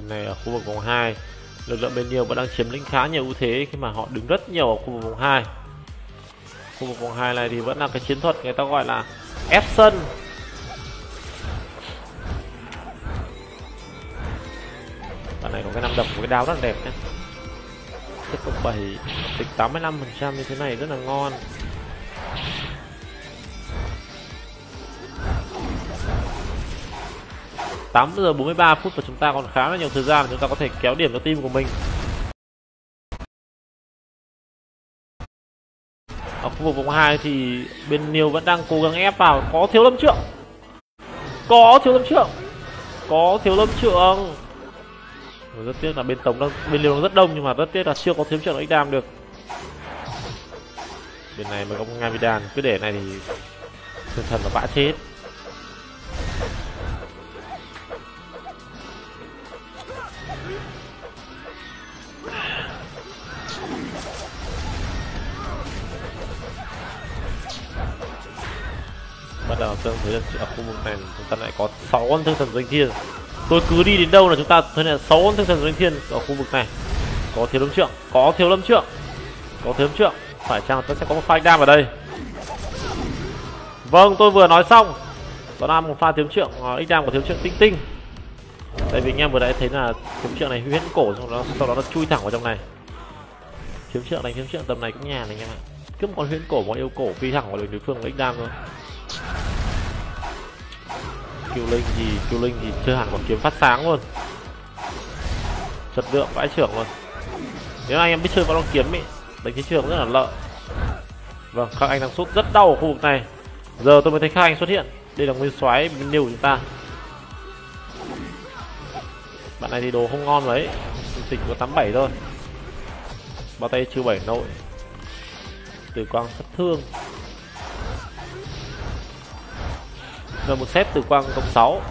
Bên này ở khu vực vòng 2 lực lượng bên nhiều vẫn đang chiếm lĩnh khá nhiều ưu thế khi mà họ đứng rất nhiều ở khu vực vòng 2 khu vực vòng 2 này thì vẫn là cái chiến thuật người ta gọi là ép sân. Bạn này có cái năm đập một cái đao rất là đẹp nhé chất cộng 7 tịch 85 phần trăm như thế này rất là ngon. Tám giờ 43 phút và chúng ta còn khá là nhiều thời gian để chúng ta có thể kéo điểm cho team của mình. Ở khu vực vòng 2 thì bên Niêu vẫn đang cố gắng ép vào. Có thiếu lâm trượng. Có thiếu lâm trượng. Có thiếu lâm trượng. Rất tiếc là bên tổng đang bên liều đang rất đông nhưng mà rất tiếc là chưa có thiếu trợ đánh đam được. Bên này mà có ngay vidan cứ để này thì thần thần là vã chết. Bắt đầu tương thấy là ở khu vực này chúng ta lại có 6 con thương thần doanh thiên. Tôi cứ đi đến đâu là chúng ta thấy là 6 con thương thần doanh thiên ở khu vực này. Có thiếu lâm trượng, có thiếu lâm trượng, có thiếu lâm trượng. Phải chăng ta sẽ có một pha đam ở đây? Vâng tôi vừa nói xong. Đó là một pha thiếu trượng à, ít đam của thiếu trượng tinh tinh. Tại vì anh em vừa nãy thấy là thiếu trượng này huyễn cổ, xong đó, sau đó nó chui thẳng vào trong này. Thiếu trượng này, thiếu trượng tầm này cũng nhà này anh em ạ. Cứ một con huyễn cổ một yêu cổ phi thẳng vào đường đối phương của ít đam thôi kiêu linh thì kiêu linh thì chưa hẳn còn kiếm phát sáng luôn. Chất lượng vãi trưởng luôn. Nếu anh em biết chơi vào long kiếm ấy đánh chiến trường rất là lợi. Vâng các anh đang sút rất đau ở khu vực này. Giờ tôi mới thấy các anh xuất hiện. Đây là nguyên soái bên của chúng ta. Bạn này thì đồ không ngon đấy, tịch có 87 thôi. Bao tay chưa bảy nội. Từ quang sát thương. Rồi một xếp từ quang cộng 6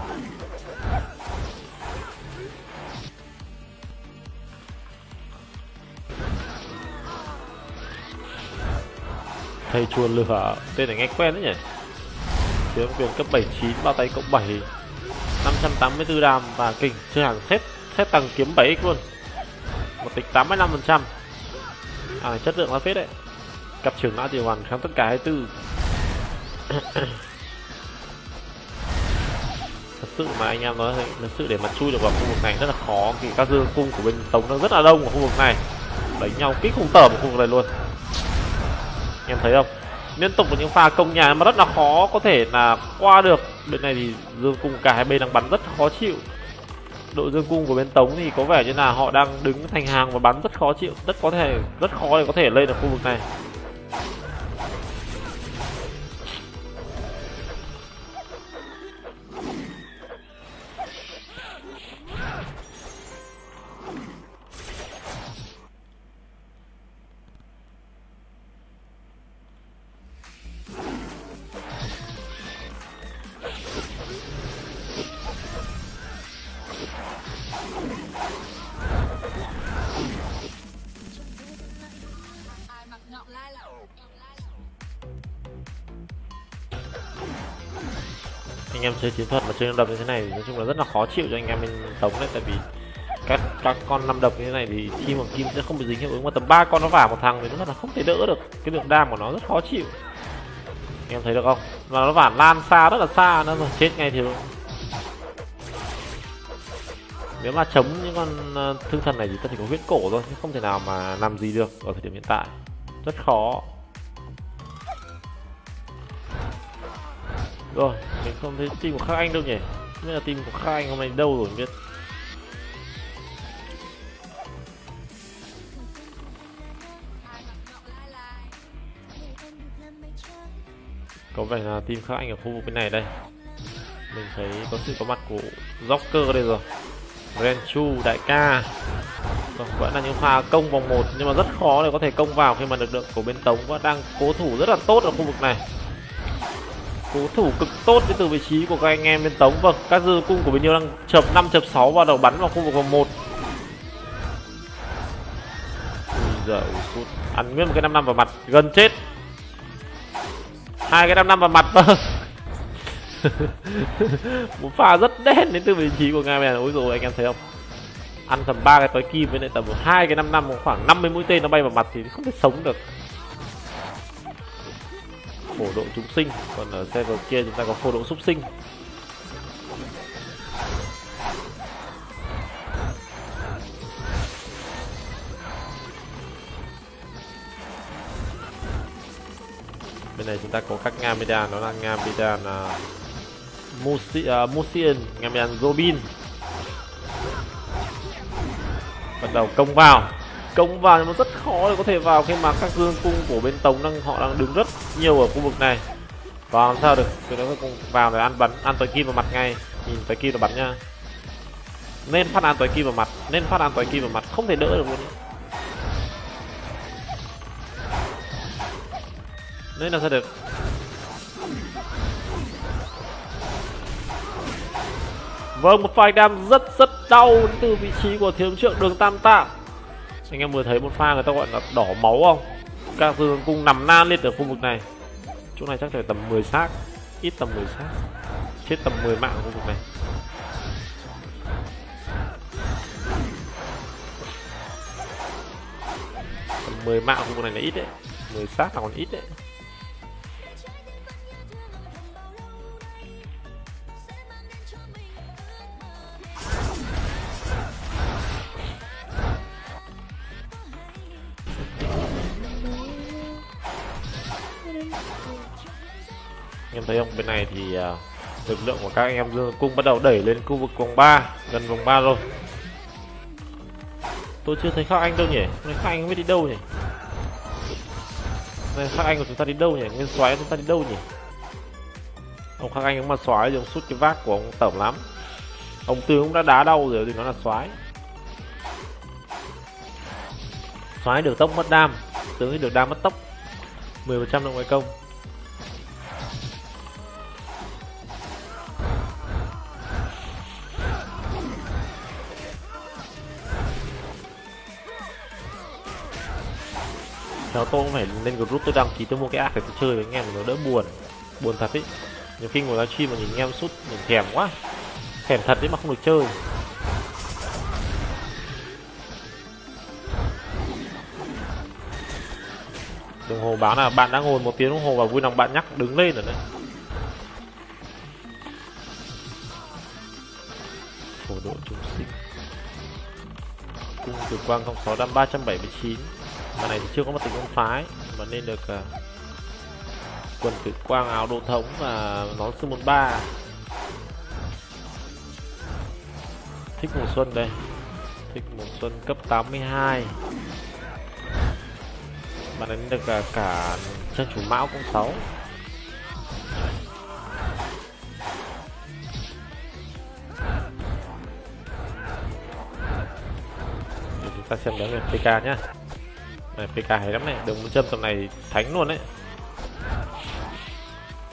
thầy chùa lửa tên này nghe quen đấy nhỉ? Thiếu quyền cấp 79 bao tay cộng 7 584 đam và kình. Chơi hàng xếp xếp tăng kiếm 7x luôn. Một tịch 85 phần trăm. À chất lượng là phết đấy. Cặp trưởng đã điều hoàn kháng tất cả 24 sự mà anh em nói thật sự để mà chui được vào khu vực này rất là khó. Vì các dương cung của bên tống đang rất là đông ở khu vực này. Đánh nhau kích không tởm ở khu vực này luôn. Em thấy không? Liên tục có những pha công nhà mà rất là khó có thể là qua được. Bên này thì dương cung cả hai bên đang bắn rất khó chịu. Đội dương cung của bên tống thì có vẻ như là họ đang đứng thành hàng và bắn rất khó chịu. Rất có thể, rất khó để có thể lên được khu vực này. Chơi chiến thuật mà chơi đập như thế này thì nói chung là rất là khó chịu cho anh em mình tống đấy, tại vì các các con năm độc như thế này thì khi mà kim sẽ không bị dính hiệu ứng mà tầm ba con nó vào một thằng thì nó rất là không thể đỡ được. Cái lượng đam của nó rất khó chịu. Anh em thấy được không? Và nó vản lan xa, rất là xa nó rồi chết ngay thì nếu mà chống những con ờ, thương thần này thì ta chỉ có huyết cổ thôi, chứ không thể nào mà làm gì được ở thời điểm hiện tại. Rất khó rồi mình không thấy team của các anh đâu nhỉ? Không biết là team của các anh hôm nay đâu rồi biết. Có vẻ là team các anh ở khu vực bên này đây. Mình thấy có sự có mặt của Joker đây rồi. Renchu đại ca. Vâng, vẫn là những pha công vòng một nhưng mà rất khó để có thể công vào khi mà lực lượng của bên Tống vẫn đang cố thủ rất là tốt ở khu vực này cố thủ cực tốt đến từ vị trí của các anh em bên tống. Vâng các dư cung của bên nhiêu đang chập 5 chập 6 vào đầu bắn vào khu vực vòng một. Giời sút. Ăn nguyên một cái năm năm vào mặt, gần chết. Hai cái năm năm vào mặt vâng. Một pha rất đen đến từ vị trí của ngài này ôi rồi anh em thấy không? Ăn tầm ba cái tói kim với lại tầm hai cái năm năm, khoảng 50 mũi tên nó bay vào mặt thì không thể sống được phổ độ chúng sinh. Còn ở server kia chúng ta có phổ độ súc sinh. Bên này chúng ta có các nga đó là nga uh, Musi, uh, Musian nga Robin bắt đầu công vào công vào nhưng mà rất khó để có thể vào khi mà các dương cung của bên tống đang, họ đang đứng rất nhiều ở khu vực này. Và làm sao được? Từ đó cùng vào để ăn bắn. Ăn tới kim vào mặt ngay. Nhìn tới kim là bắn nha. Nên phát an toái kim vào mặt. Nên phát an toái kim vào mặt. Không thể đỡ được luôn nên là sao được? Vâng một pha đam rất rất đau từ vị trí của thiếu trượng đường tam tạng anh em vừa thấy một pha người ta gọi là đỏ máu không? Các dương cung nằm nan lên ở khu vực này. Chỗ này chắc phải tầm 10 xác, ít tầm 10 xác, chết tầm 10 mạng ở khu vực này. Tầm 10 mạng ở khu vực này là ít đấy 10 xác là còn ít đấy. Em thấy không? Bên này thì uh, lực lượng của các anh em dương cung bắt đầu đẩy lên khu vực vòng 3 gần vòng 3 rồi. Tôi chưa thấy khác anh đâu nhỉ? Nên khác anh biết đi đâu nhỉ? Này khác anh của chúng ta đi đâu nhỉ? Nguyên xoáy chúng ta đi đâu nhỉ? Ông khác anh cũng mà xoáy thì ông sút cái vác của ông tẩm lắm. Ông tướng cũng đã đá đau rồi thì nó là xoáy. Xoáy được tốc mất đam tướng thì được đam mất tốc. 10% lượng ngoại công. Theo tôi cũng phải lên group, tôi đăng ký tôi mua cái app để tôi chơi với anh em, nó đỡ buồn buồn thật ý. Nhiều khi ngồi livestream mà nhìn anh em sút, nhìn thèm quá. Thèm thật đấy mà không được chơi. Đồng hồ báo là bạn đã ngồi một tiếng đồng hồ và vui lòng bạn nhắc đứng lên rồi đấy. Phổ độ trung sinh. Cung cực quang không sáu năm ba trăm bảy mươi chín. Mà này thì chưa có một tình công phái mà nên được uh, quần tử quang áo độ thống và nón sư môn ba. Thích mùa xuân đây. Thích mùa xuân cấp 82 bạn đánh được cả, cả chân chủ mão cũng xấu chúng ta xem đánh được PK nhá. Này PK hay lắm này. Đường một châm tầm này thánh luôn đấy.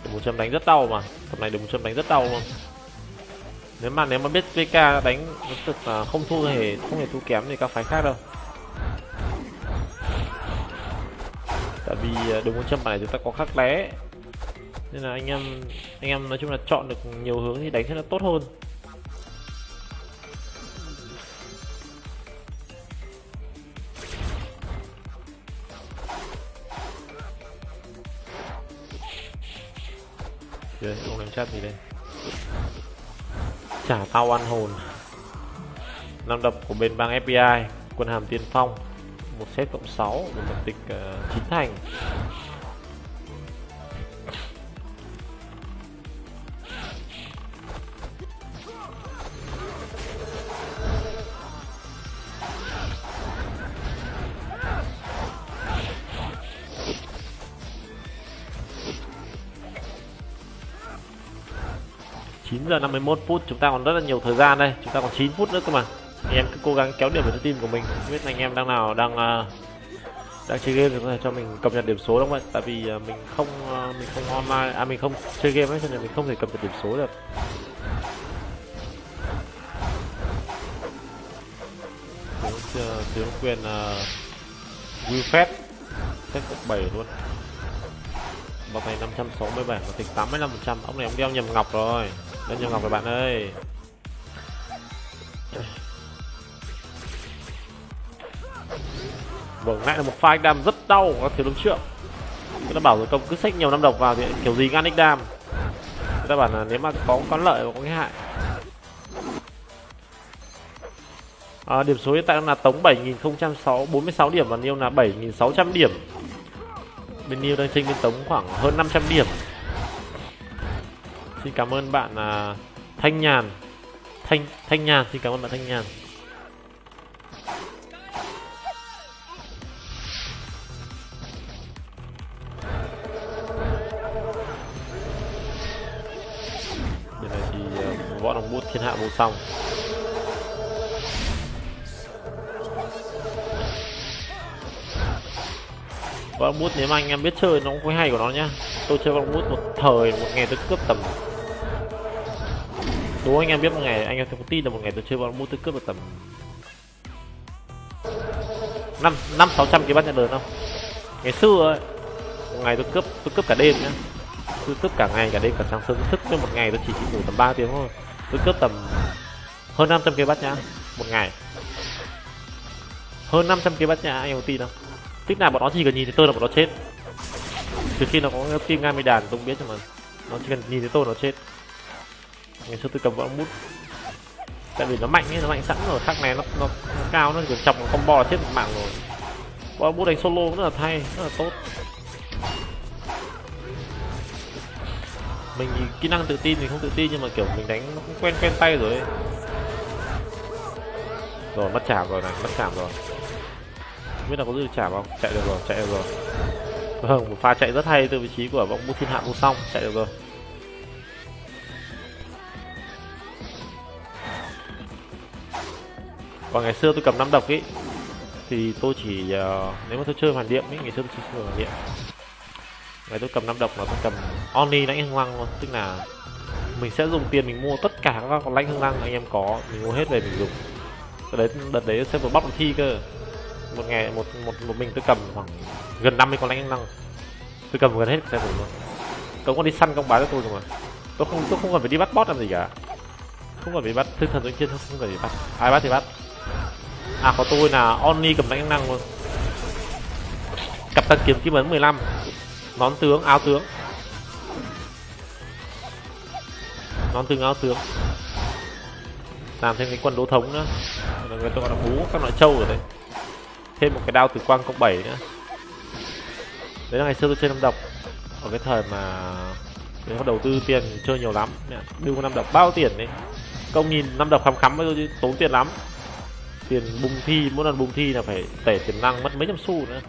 Đường một châm đánh rất đau mà. Tầm này đường một châm đánh rất đau luôn nếu mà nếu mà biết PK đánh nó thực là không thua hề không hề thua kém thì các phái khác đâu. Tại vì à, đường một châm này chúng ta có khắc lé nên là anh em anh em nói chung là chọn được nhiều hướng thì đánh sẽ là tốt hơn. Chưa, không đánh chat gì đây? Trả tao ăn hồn. Năm đập của bên bang FBI Quân hàm tiên phong một set cộng 6 Một tập tịch uh, ờ, 9 thành. Chín giờ 51 phút chúng ta còn rất là nhiều thời gian đây. Chúng ta còn 9 phút nữa cơ mà anh em cứ cố gắng kéo điểm về cho team của mình. Không biết anh em đang nào đang uh, đang chơi game thì có thể cho mình cập nhật điểm số đúng không ạ? Tại vì uh, mình không uh, mình không online à mình không chơi game ấy cho nên mình không thể cập nhật điểm số được. Tướng thiếu quyền Wilfred set cộng 7 luôn. Bọc này 567 và tịch 85 trăm. Ông này ông đeo nhầm ngọc rồi. Đeo nhầm ngọc rồi bạn ơi. Vâng lại là một pha đam rất đau các thiếu đúng trượng người ta bảo rồi công cứ xách nhiều năm độc vào thì kiểu gì ngăn đam. Người ta bảo là nếu mà có có lợi và có cái hại. À, điểm số hiện tại là tống 7046 điểm và Niêu là 7600 điểm. Bên Niêu đang tranh bên tống khoảng hơn 500 điểm. Xin cảm ơn bạn à, Thanh Nhàn. Thanh Thanh Nhàn xin cảm ơn bạn Thanh Nhàn. chọn bằng bút thiên hạ vô song con bút nếu mà anh em biết chơi nó cũng có hay của nó nhá. Tôi chơi con bút một thời một ngày tôi cướp tầm. Đúng anh em biết một ngày anh em không tin là một ngày tôi chơi con bút tôi cướp được tầm năm năm sáu trăm cái bắt nhận lớn không? Ngày xưa ấy một ngày tôi cướp tôi cướp cả đêm nhá. Tôi cướp cả ngày cả đêm cả sáng sớm. Thức cho một ngày tôi chỉ, chỉ ngủ tầm 3 tiếng thôi tôi cướp tầm hơn 500 cây bắt nhá một ngày. Hơn 500 cây bắt nhá anh em tin đâu tức là bọn nó chỉ cần nhìn thấy tôi là bọn nó chết. Trừ khi nó có tim ngang mây đàn tôi không biết nhưng mà nó chỉ cần nhìn thấy tôi nó chết. Ngày xưa tôi cầm vỡ bút. Tại vì nó mạnh ấy nó mạnh sẵn rồi khác này nó nó, nó cao nó chỉ cần chọc một combo là chết một mạng rồi. Vỡ bút đánh solo rất là thay rất là tốt mình thì kỹ năng tự tin thì không tự tin nhưng mà kiểu mình đánh nó cũng quen quen tay rồi ấy. rồi mất chạm rồi này mất chạm rồi. Không biết là có dư chạm không? Chạy được rồi chạy được rồi. Vâng một pha chạy rất hay từ vị trí của bóng bút thiên hạ vô song chạy được rồi. Còn ngày xưa tôi cầm năm độc ấy thì tôi chỉ uh, nếu mà tôi chơi hoàn điểm ấy ngày xưa tôi chỉ chơi hoàn điểm ngày tôi cầm năm độc mà tôi cầm Oni lãnh hương lăng luôn. Tức là mình sẽ dùng tiền mình mua tất cả các con lãnh hương lăng anh em có. Mình mua hết về mình dùng. Cái đấy, đợt đấy sẽ vừa bóc một thi cơ. Một ngày, một một một mình tôi cầm khoảng gần 50 con lãnh hương lăng. Tôi cầm gần hết xe luôn cậu có đi săn công báo cho tôi rồi mà. Tôi không tôi không cần phải đi bắt boss làm gì cả. Không cần phải bắt thương thần doanh chiến, không cần phải bắt. Ai bắt thì bắt. À có tôi là Oni cầm lãnh hương lăng luôn. Cặp tăng kiếm kim ấn 15 nón tướng áo tướng. Nón tướng áo tướng. Làm thêm cái quân đấu thống nữa. Là người tôi gọi là bú các loại trâu rồi đấy. Thêm một cái đao tử quang cộng 7 nữa. Đấy là ngày xưa tôi chơi năm độc. Ở cái thời mà nếu có đầu tư tiền chơi nhiều lắm. Đưa năm độc bao tiền đấy. Công nhìn năm độc khám khắm với tốn tiền lắm. Tiền bùng thi, mỗi lần bùng thi là phải tẩy tiềm năng mất mấy trăm xu nữa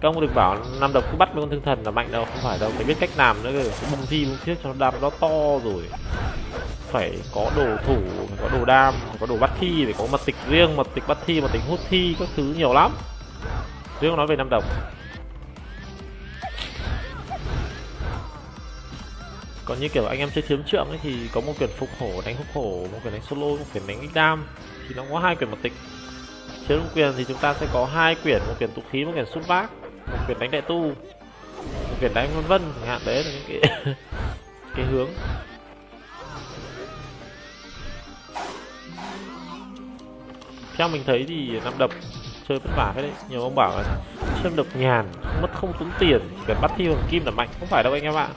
các ông đừng bảo năm độc cứ bắt mấy con thương thần là mạnh đâu, không phải đâu, phải biết cách làm nữa cơ. Bùng thi bung thiết cho nó đam nó to rồi. Phải có đồ thủ, phải có đồ đam, phải có đồ bắt thi, phải có mật tịch riêng, mật tịch bắt thi, mật tịch hút thi, các thứ nhiều lắm. Riêng nói về năm độc. Còn như kiểu anh em chơi chiếm trượng ấy thì có một quyển phục hổ đánh phục hổ, một quyển đánh solo, một quyển đánh ích đam. Thì nó có hai quyển mật tịch. Chiếm quyền thì chúng ta sẽ có hai quyển một quyển tụ khí, một quyển xuất vác một quyển đánh đại tu. Một quyển đánh vân vân, chẳng hạn đấy, là những cái cái hướng. Theo mình thấy thì năm đập chơi vất vả cái đấy. Nhiều ông bảo là chơi đập nhàn, mất không tốn tiền, chỉ cần bắt thi bằng kim là mạnh. Không phải đâu anh em ạ.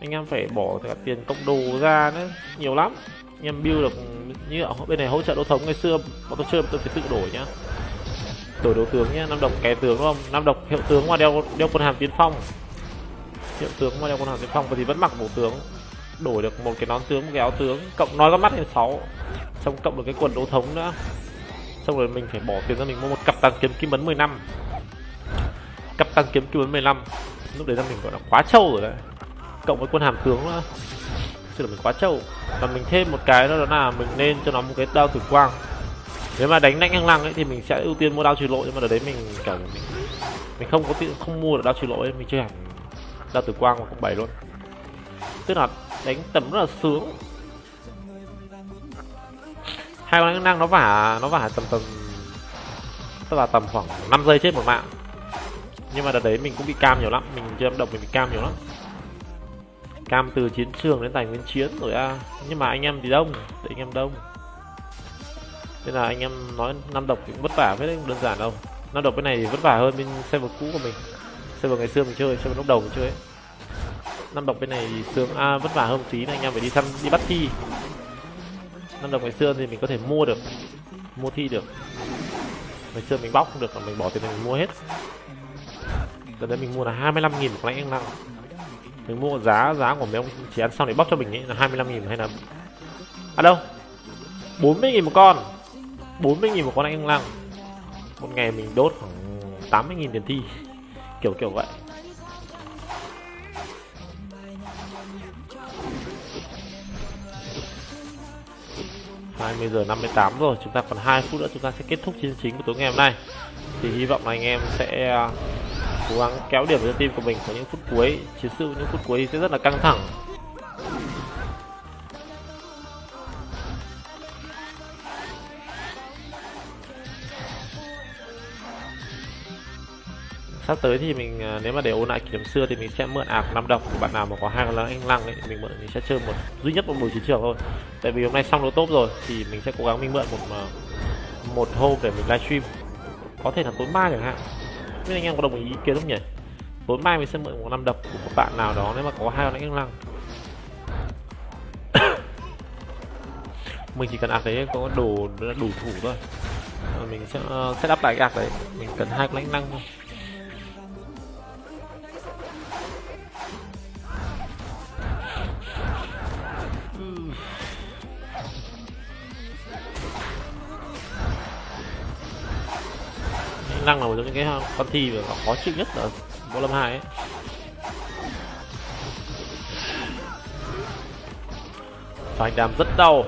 Anh em phải bỏ cả tiền cộng đồ ra nữa. Nhiều lắm. Anh em build được như ở bên này hỗ trợ đấu thống. Ngày xưa bọn tôi chơi tôi phải tự đổi nhá đổi đấu tướng nhé, năm độc kẻ tướng đúng không? Năm độc hiệu tướng mà đeo đeo quân hàm tiến phong. Hiệu tướng mà đeo quân hàm tiến phong và thì vẫn mặc bộ tướng. Đổi được một cái nón tướng một cái áo tướng. Cộng nói có mắt lên sáu. Xong cộng được cái quần đấu thống nữa. Xong rồi mình phải bỏ tiền ra mình mua một cặp tăng kiếm kim ấn 10 năm cặp tăng kiếm kim ấn 15 lúc đấy là mình gọi là quá trâu rồi đấy. Cộng với quân hàm tướng nữa. Chứ là mình quá trâu. Và mình thêm một cái đó là mình nên cho nó một cái đao tử quang nếu mà đánh đánh ngang lăng ấy thì mình sẽ ưu tiên mua đao trừ lỗi nhưng mà ở đấy mình cảm mình, mình không có tiền không mua được đao trừ lỗi mình chơi hẳn đao tử quang và cộng bảy luôn. Tức là đánh tầm rất là sướng. Hai con năng nó vả nó vả tầm tầm tức là tầm khoảng 5 giây chết một mạng. Nhưng mà đợt đấy mình cũng bị cam nhiều lắm mình chơi động mình bị cam nhiều lắm. Cam từ chiến trường đến tài nguyên chiến rồi à nhưng mà anh em thì đông thì anh em đông nên là anh em nói năm độc cũng vất vả với đấy không đơn giản đâu. Năm độc cái này thì vất vả hơn bên server cũ của mình. Server ngày xưa mình chơi server lúc đầu mình chơi năm độc bên này thì sướng a à, vất vả hơn một tí này anh em phải đi thăm đi bắt thi. Năm độc ngày xưa thì mình có thể mua được mua thi được. Ngày xưa mình bóc không được mà mình bỏ tiền mình mua hết. Từ đấy mình mua là 25 nghìn một lãnh năng mình mua giá giá của mấy ông chỉ ăn xong để bóc cho mình ấy là 25 nghìn hay là à đâu? 40 nghìn một con. 40 nghìn một con anh lăng một ngày mình đốt khoảng 80 nghìn tiền thi. Kiểu kiểu vậy. hai mươi giờ 58 rồi, chúng ta còn hai phút nữa, chúng ta sẽ kết thúc chiến chính của tối ngày hôm nay. Thì hy vọng là anh em sẽ à, cố gắng kéo điểm cho team của mình vào những phút cuối. Chiến sự những phút cuối sẽ rất là căng thẳng. Sắp tới thì mình à, nếu mà để ôn lại kỷ niệm xưa thì mình sẽ mượn ạc năm độc. Của bạn nào mà có hai con anh lăng ấy mình mượn mình sẽ chơi một duy nhất một buổi chiến trường thôi. Tại vì hôm nay xong đấu top rồi thì mình sẽ cố gắng mình mượn một à, một hôm để mình livestream. Có thể là tối mai chẳng hạn. Biết anh em có đồng ý ý kiến không nhỉ? Tối mai mình sẽ mượn một năm đập của một bạn nào đó nếu mà có hai con anh lăng. Mình chỉ cần ạc đấy có đồ đủ thủ thôi. Mình sẽ ờ, uh, set lại ạc đấy. Mình cần hai con lãnh năng thôi. Năng là một trong những cái con thi mà khó chịu nhất ở võ lâm hai ấy. Phải đàm rất đau.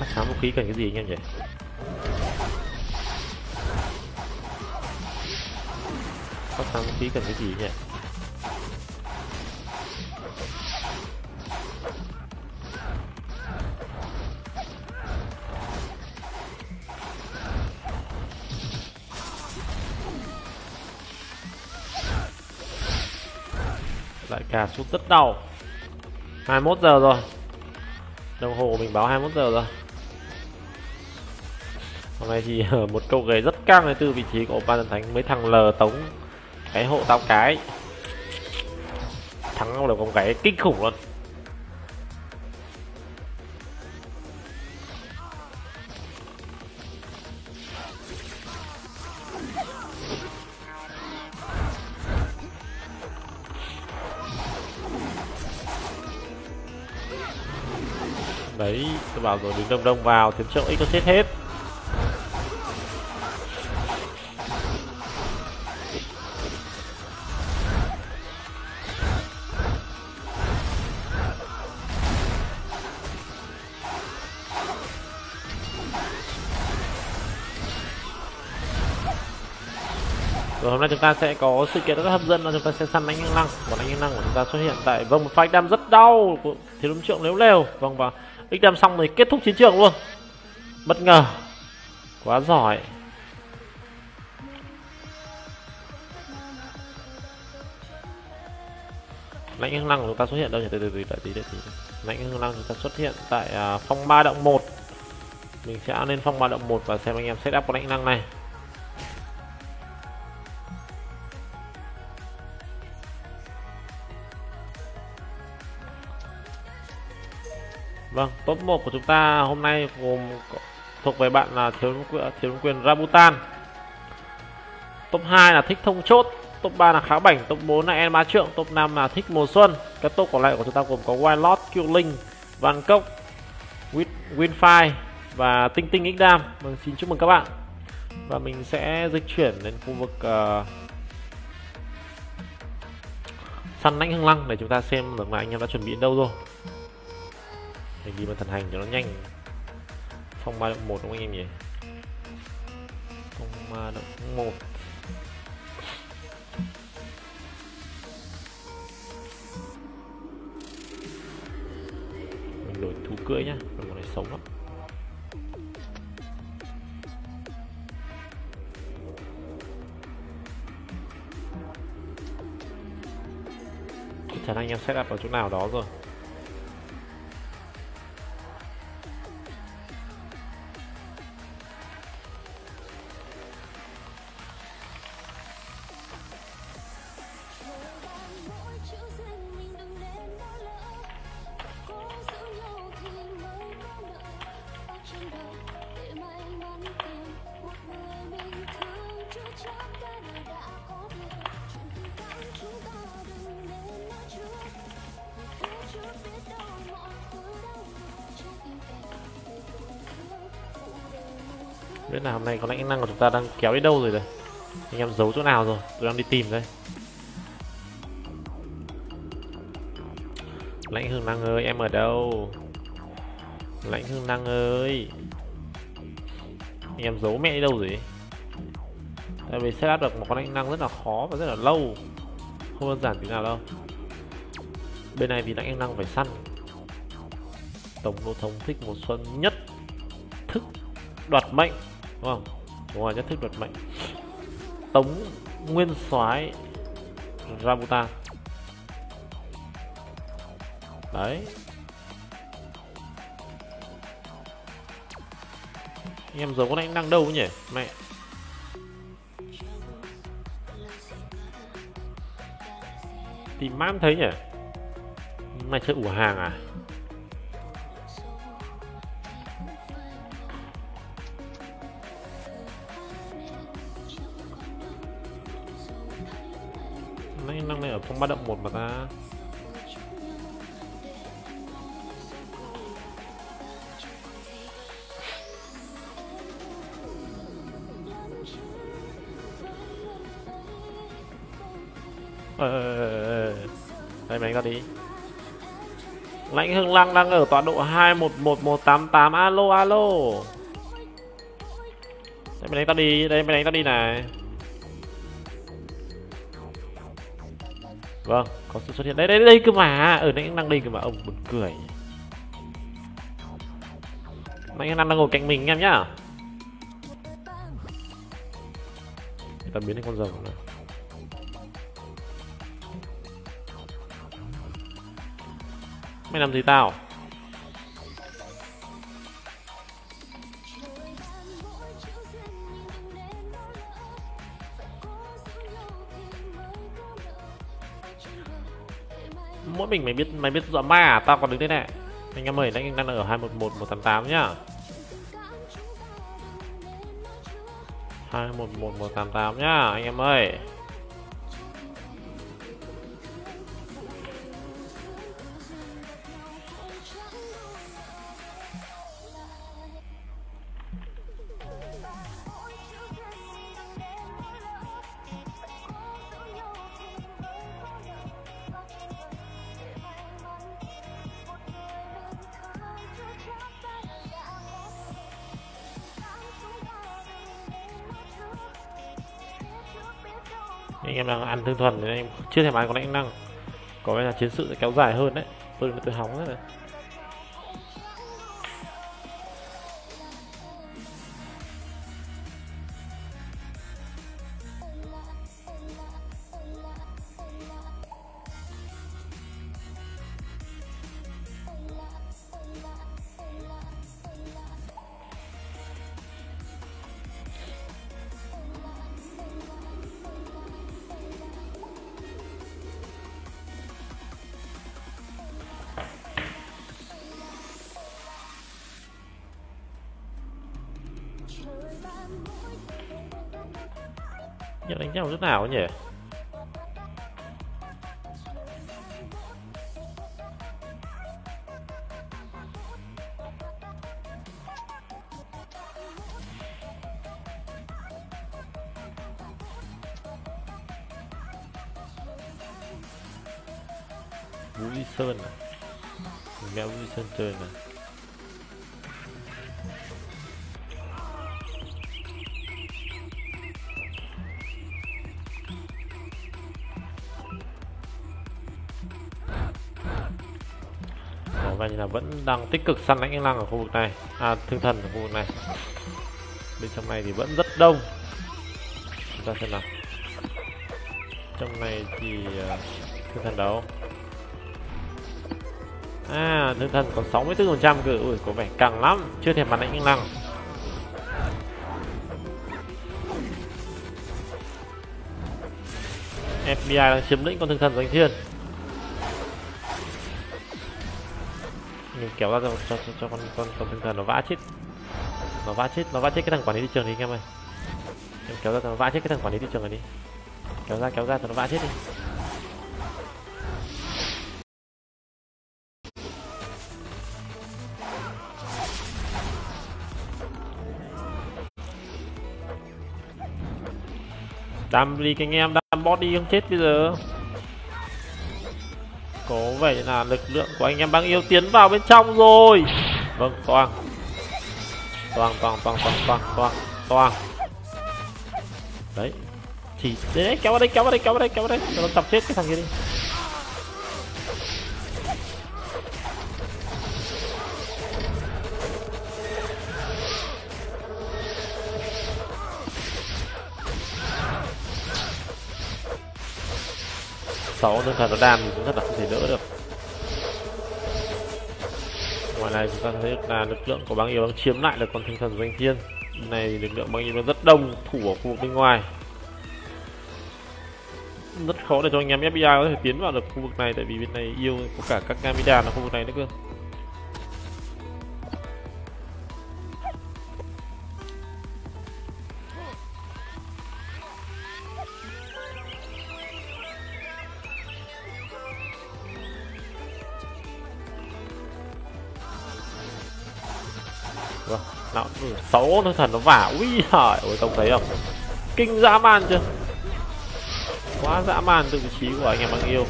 Phát sáng vũ khí cần cái gì anh em nhỉ? Phát sáng vũ khí cần cái gì nhỉ? Lại cà sút rất đau. 21 giờ rồi. Đồng hồ của mình báo 21 giờ rồi. Hôm nay thì một câu ghế rất căng từ vị trí của ban thần thánh mấy thằng lờ tống. Cái hộ tao cái. Thắng được con cái kinh khủng luôn. Tôi bảo rồi đứng đông đông vào thiếu trợ ít có chết hết. Rồi, hôm nay chúng ta sẽ có sự kiện rất hấp dẫn là chúng ta sẽ săn anh năng. Còn anh năng của chúng ta xuất hiện tại vòng một fight đam rất đau. Của thiếu đúng trượng nếu lều vòng vào x đem xong rồi kết thúc chiến trường luôn. Bất ngờ. Quá giỏi. Lãnh hương năng của chúng ta xuất hiện đâu nhỉ? Từ từ từ đợi tí đợi tí lãnh hương năng chúng ta xuất hiện tại uh, phong ba động một. Mình sẽ lên phong ba động một và xem anh em setup của lãnh năng này. Vâng, top 1 của chúng ta hôm nay gồm thuộc về bạn là thiếu thiếu quyền Rabutan. Top 2 là thích thông chốt, top 3 là khá bảnh, top 4 là En Ma Trượng, top 5 là thích mùa xuân. Các top còn lại của chúng ta gồm có Wild Lord, Killing, Van Cốc, Winfire và Tinh Tinh Xdam. Vâng, xin chúc mừng các bạn. Và mình sẽ dịch chuyển đến khu vực uh, săn lãnh hưng lăng để chúng ta xem được là anh em đã chuẩn bị đâu rồi để ghi vào thần hành cho nó nhanh. Phong ba động một đúng không anh em nhỉ? Phong ba động một. Mình đổi thú cưỡi nhá con này sống lắm. Chắc chắn anh em setup ở chỗ nào đó rồi. Biết là hôm nay có lẽ năng của chúng ta đang kéo đi đâu rồi đây? Anh em giấu chỗ nào rồi? Tôi đang đi tìm đây. Lãnh hương năng ơi, em ở đâu? Lãnh hương năng ơi. Anh em giấu mẹ đi đâu rồi? Tại vì setup được một con lãnh năng rất là khó và rất là lâu. Không đơn giản tí nào đâu. Bên này thì lãnh năng phải săn. Tổng độ thống thích một xuân nhất. Thức đoạt mệnh đúng không? Đúng rồi, nhất thức đoạt mệnh. Tống nguyên soái rabuta đấy. Em giấu con anh năng đâu nhỉ? Mẹ. Tìm mãi thấy nhỉ? Mày chơi ủ hàng à? Hưng lăng đang ở tọa độ hai một một một tám tám. Alo alo. Đây mày đánh ta đi, đây mày đánh ta đi này. Vâng có sự xuất hiện. Đây đây đây cơ mà. Ở đây đang đây cơ mà. Ông buồn cười. Anh đang đang ngồi cạnh mình, em nhá. Người ta biến thành con rồng nữa mày làm gì tao? Mỗi mình mày biết mày biết dọa ma à? Tao còn đứng thế này. Anh em ơi anh đang ở hai một một một tám tám nhá. Hai một một một tám tám nhá, anh em ơi. Thương thuần thì anh em chưa thể ăn con lãnh năng. Có vẻ là chiến sự sẽ kéo dài hơn đấy. Tôi tôi hóng đấy nào nhỉ? Đang tích cực săn lãnh lăng ở khu vực này. À thương thần ở khu vực này. Bên trong này thì vẫn rất đông. Chúng ta xem nào. Trong này thì uh, thương thần đấu. à thương thần còn à, 64 phần trăm cơ. Ui có vẻ căng lắm. Chưa thể bắn lãnh lăng FBI đang chiếm lĩnh con thương thần danh thiên. Kéo ra cho, cho, cho, cho con con con tinh thần nó vã chết. Nó vã chết nó vã chết cái thằng quản lý thị trường đi anh em ơi. Em kéo ra cho nó vã chết cái thằng quản lý thị trường này đi. Kéo ra kéo ra cho nó vã chết đi. Đam đi anh em đam đi không chết bây giờ. Có vậy là lực lượng của anh em băng yêu tiến vào bên trong rồi. Vâng, toang Toang, toang, toang, toang, toang, toang, toang Đấy. Thì, đấy, đấy, kéo vào đây, kéo vào đây, kéo vào đây, kéo vào đây. Cho nó chọc chết cái thằng kia đi. Sáu đơn thần nó đam thì cũng rất là không thể đỡ được. Ngoài này chúng ta thấy là lực lượng của băng yêu đang chiếm lại được con thanh thần danh thiên. Này lực lượng băng yêu nó rất đông, thủ ở khu vực bên ngoài. Rất khó để cho anh em FBI có thể tiến vào được khu vực này, tại vì bên này yêu có cả các Gamida ở khu vực này nữa cơ. Sáu nó thần nó vả ui trời ôi không thấy không? Kinh dã man chưa? Quá dã man từ vị trí của anh em đang yêu.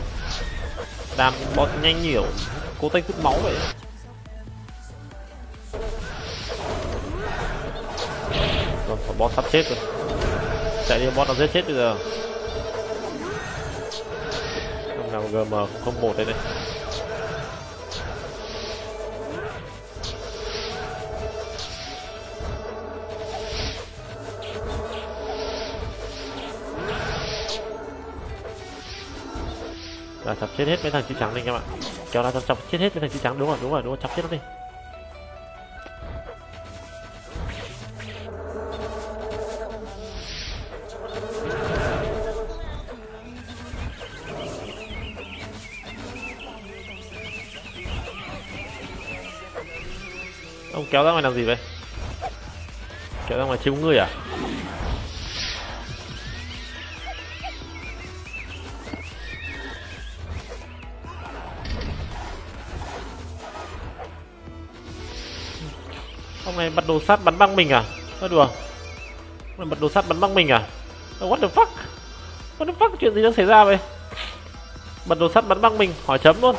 Đam bot nhanh nhiều. Cố tay hút máu vậy. Rồi bot sắp chết rồi. Chạy đi, bot nó giết chết bây giờ. Không nào gm không một đây này. Là chọc chết hết mấy thằng chữ trắng đi anh em ạ kéo ra chọc, chọc chết hết mấy thằng chữ trắng. Đúng rồi đúng rồi đúng rồi chọc chết nó đi. Ông kéo ra ngoài làm gì vậy? Kéo ra ngoài chiếm người à? Ông này bật đồ sắt bắn băng mình à? Nói đùa. Ông này bật đồ sắt bắn băng mình à? Ờ, what the fuck? What the fuck? Chuyện gì đang xảy ra vậy? Bật đồ sắt bắn băng mình, hỏi chấm luôn.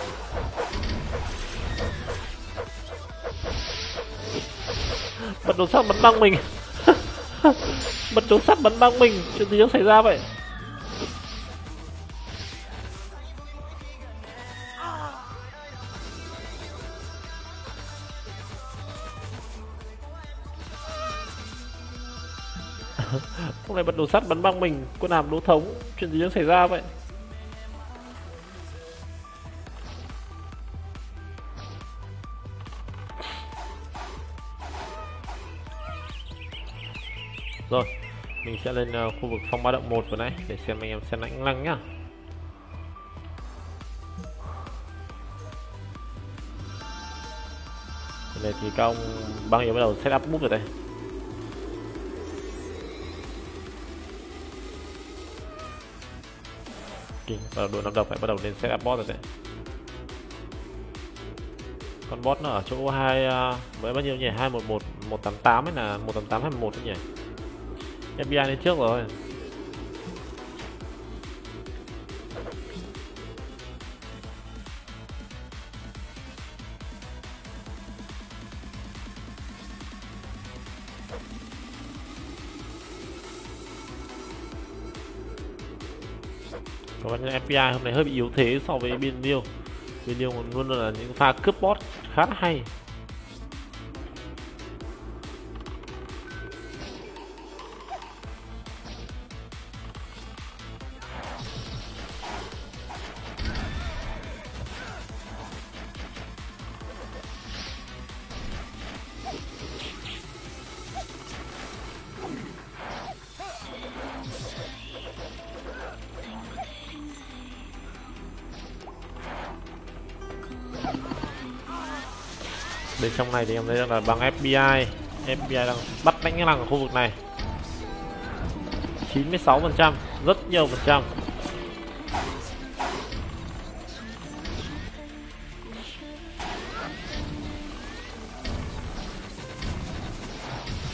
Bật đồ sắt bắn băng mình. Bật đồ sắt bắn băng mình, chuyện gì đang xảy ra vậy? Bật đồ sắt bắn băng mình Quân hàm đỗ thống Chuyện gì đang xảy ra vậy? Rồi Mình sẽ lên uh, khu vực phong ba động một vừa nãy Để xem anh em xem lãnh lăng nhá. Đây thì các ông băng yếu bắt đầu set up bút rồi đây. Kinh và đội năm độc phải bắt đầu lên setup bot rồi đấy. Con bot nó ở chỗ hai à, với bao nhiêu nhỉ? Hai một một một tám tám ấy là một tám tám hai một nhỉ? FBI lên trước rồi? Còn FBI hôm nay hơi bị yếu thế so với biên liêu biên liêu luôn là những pha cướp bot khá là hay. Trong này thì em thấy là bằng FBI FBI đang bắt đánh lăng ở khu vực này. 96 phần trăm, rất nhiều phần trăm.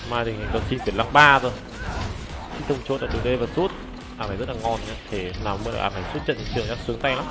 Mai thì có xin tuyển lăng ba thôi. Khi thông chốt ở từ đây và sút. Ăn này rất là ngon nhé thể nào mới ăn này suốt trận trường chắc sướng tay lắm.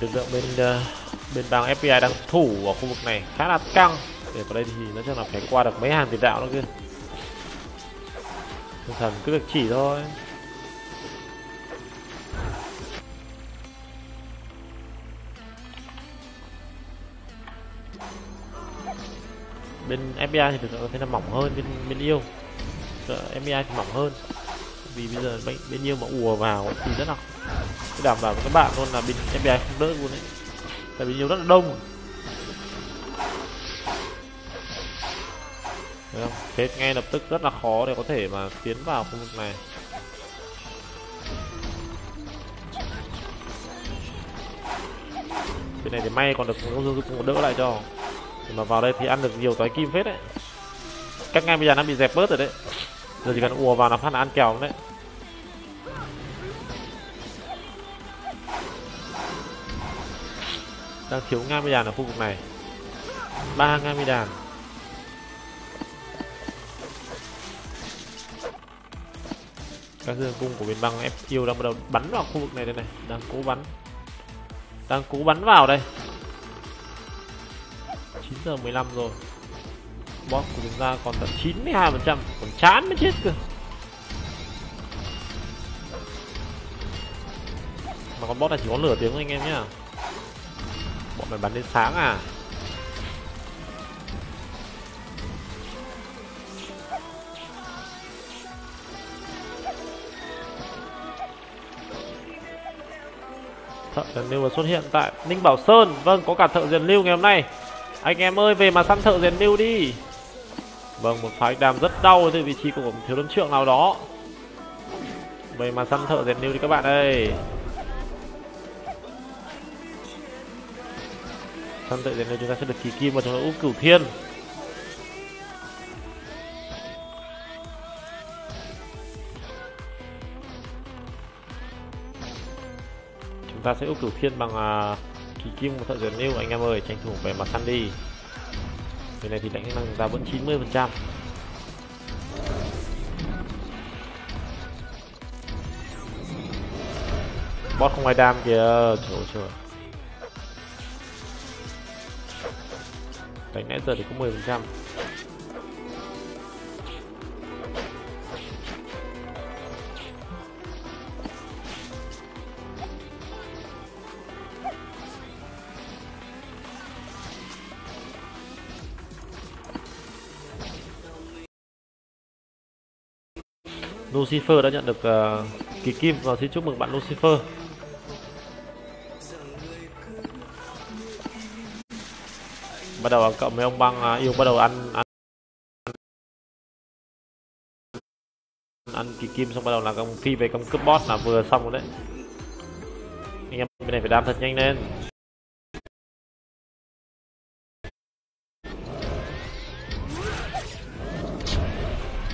Thì lực lượng bên uh, bên bang FBI đang thủ ở khu vực này khá là căng. Để vào đây thì nó chắc là phải qua được mấy hàng tiền đạo nữa kia tinh thần cứ việc chỉ thôi. Bên FBI thì được thấy là mỏng hơn bên bên yêu. FBI thì mỏng hơn. Vì bây giờ bên, bên yêu mà ùa vào thì rất là đảm bảo với các bạn luôn là bên FBI không đỡ luôn đấy tại vì nhiều rất là đông. Thấy không? Thế ngay lập tức rất là khó để có thể mà tiến vào khu vực này. Bên này thì may còn được Âu Dương cũng đỡ lại cho. Để mà vào đây thì ăn được nhiều toái kim phết đấy. Các ngay bây giờ đang bị dẹp bớt rồi đấy. Giờ chỉ cần ùa vào là phát là ăn kèo đấy. Đang thiếu ngang mi đàn ở khu vực này. Ba ngang mi đàn các dương cung của bên băng ép yêu đang bắt đầu bắn vào khu vực này đây này. Đang cố bắn. Đang cố bắn vào đây. 9 giờ 15 rồi. Boss của chúng ta còn tận 92 phần trăm. Còn chán mới chết cơ. Mà con boss này chỉ có nửa tiếng thôi anh em nhá bọn mày bắn đến sáng à? Thợ diền lưu vừa xuất hiện tại ninh bảo sơn. Vâng có cả thợ diền lưu ngày hôm nay. Anh em ơi, về mà săn thợ diền lưu đi. Vâng một phái đàm rất đau từ vị trí của một thiếu lâm trượng nào đó. Về mà săn thợ diền lưu đi các bạn ơi. Săn tệ đến đây chúng ta sẽ được kỳ kim vào trong ta úp cửu thiên. Chúng ta sẽ úp cửu thiên bằng uh, kỳ kim một thợ rèn lưu anh em ơi tranh thủ về mặt săn đi. Bên này thì đánh năng chúng ta vẫn 90 phần trăm. Bot không ai đam kìa. Trời trời đánh nãy giờ thì có 10 phần trăm Lucifer đã nhận được uh, kỳ kim và xin chúc mừng bạn Lucifer. Bắt đầu cộng mấy ông băng uh, yêu bắt đầu ăn ăn ăn kỳ kim xong bắt đầu là công phi về công cướp boss là vừa xong rồi đấy. Anh em bên này phải đam thật nhanh lên.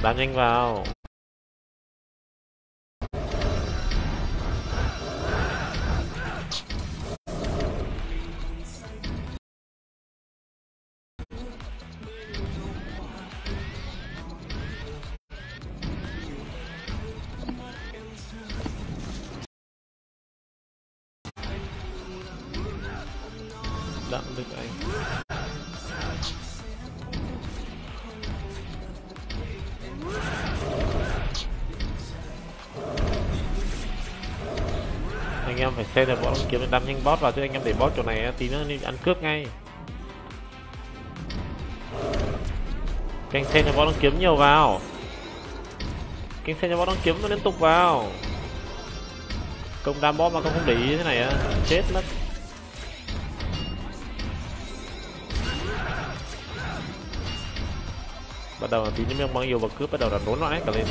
Đam nhanh vào. Kiếm được đâm nhanh boss vào, chứ anh em để boss chỗ này tí nữa đi ăn cướp ngay. Canh xe cho boss kiếm nhiều vào. Canh xe cho boss kiếm nó liên tục vào. Công đam boss mà không không để ý thế này á, chết mất. Bắt đầu là tí nữa mang yêu và cướp, bắt đầu là nốn loạn cả lên.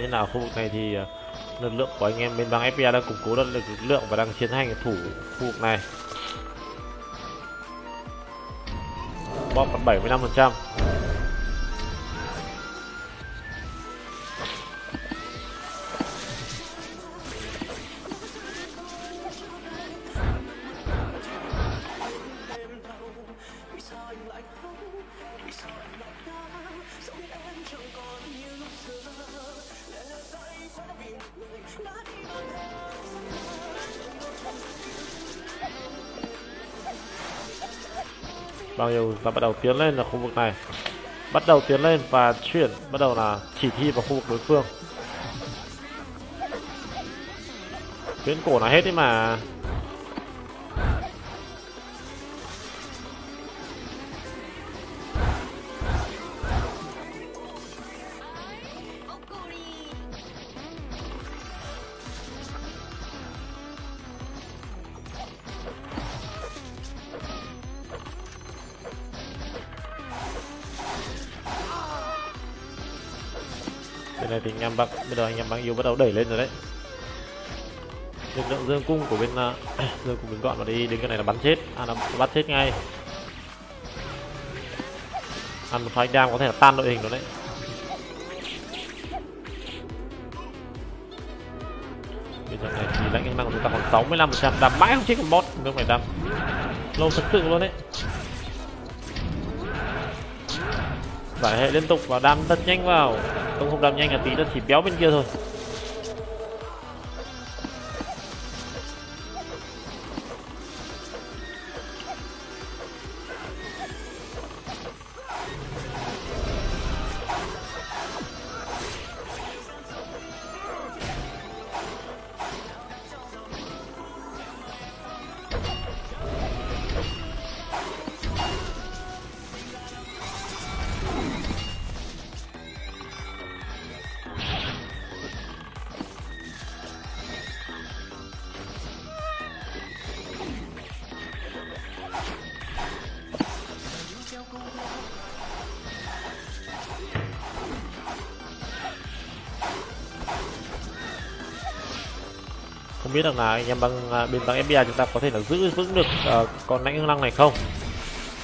Như là khu vực này thì ờ, lực lượng của anh em bên bang FPA đang củng cố được lực lượng và đang chiến hành thủ khu vực này. Bom còn 75 phần trăm. Bao ta bắt đầu tiến lên ở khu vực này. Bắt đầu tiến lên và chuyển, bắt đầu là chỉ thi vào khu vực đối phương. Tuyến cổ là hết đấy mà. Băng bây giờ anh em băng yêu bắt đầu đẩy lên rồi đấy. Lực lượng dương cung của bên uh, dương cung bên gọn mà đi đến cái này là bắn chết. À là bắt chết ngay. Ăn một phái đam có thể là tan đội hình rồi đấy. Bây giờ này thì lãnh năng của chúng ta còn 65 phần trăm đam mãi không chết con bot. Không phải đam. Lâu thật sự luôn đấy. Giải hệ liên tục và đam rất nhanh vào. Không không đam nhanh là tí nó chỉ béo bên kia thôi. Được là anh em băng à, bên băng FBI chúng ta có thể là giữ vững được uh, con lãnh hương lăng này không?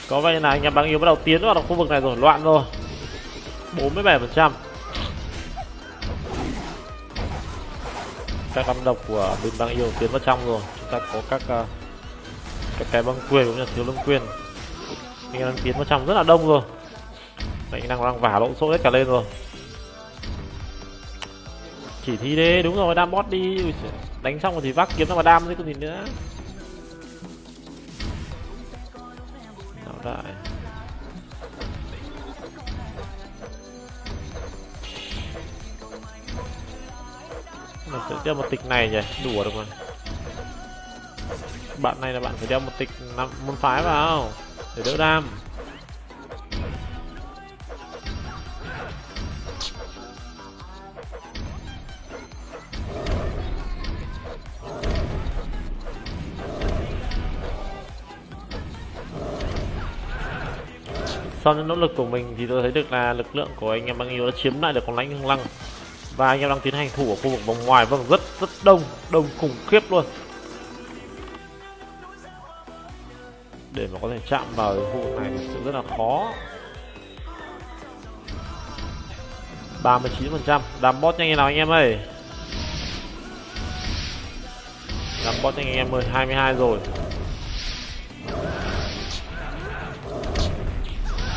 Có vẻ là anh em băng yêu bắt đầu tiến vào khu vực này rồi loạn rồi. 47 phần trăm. Các âm độc của bên băng yêu tiến vào trong rồi. Chúng ta có các uh, các cái băng quyền cũng như thiếu lâm quyền. Anh em đang tiến vào trong rất là đông rồi. Anh đang đang vả lộn xộn hết cả lên rồi. Chỉ thi đấy đúng rồi đam bot đi. Ui, đánh xong rồi thì vác kiếm ra mà đam chứ còn gì nữa. Nào đại mình phải đeo một tịch này nhỉ? Đùa được mà. Bạn này là bạn phải đeo một tịch năm, môn phái vào để đỡ đam. Sau những nỗ lực của mình thì tôi thấy được là lực lượng của anh em băng yêu đã chiếm lại được con lãnh hương lăng. Và anh em đang tiến hành thủ ở khu vực vòng ngoài vâng rất rất đông đông khủng khiếp luôn. Để mà có thể chạm vào khu vực này thực sự rất là khó. 39 phần trăm, đám bot nhanh như nào anh em ơi? Đám bot nhanh anh em ơi 22 rồi.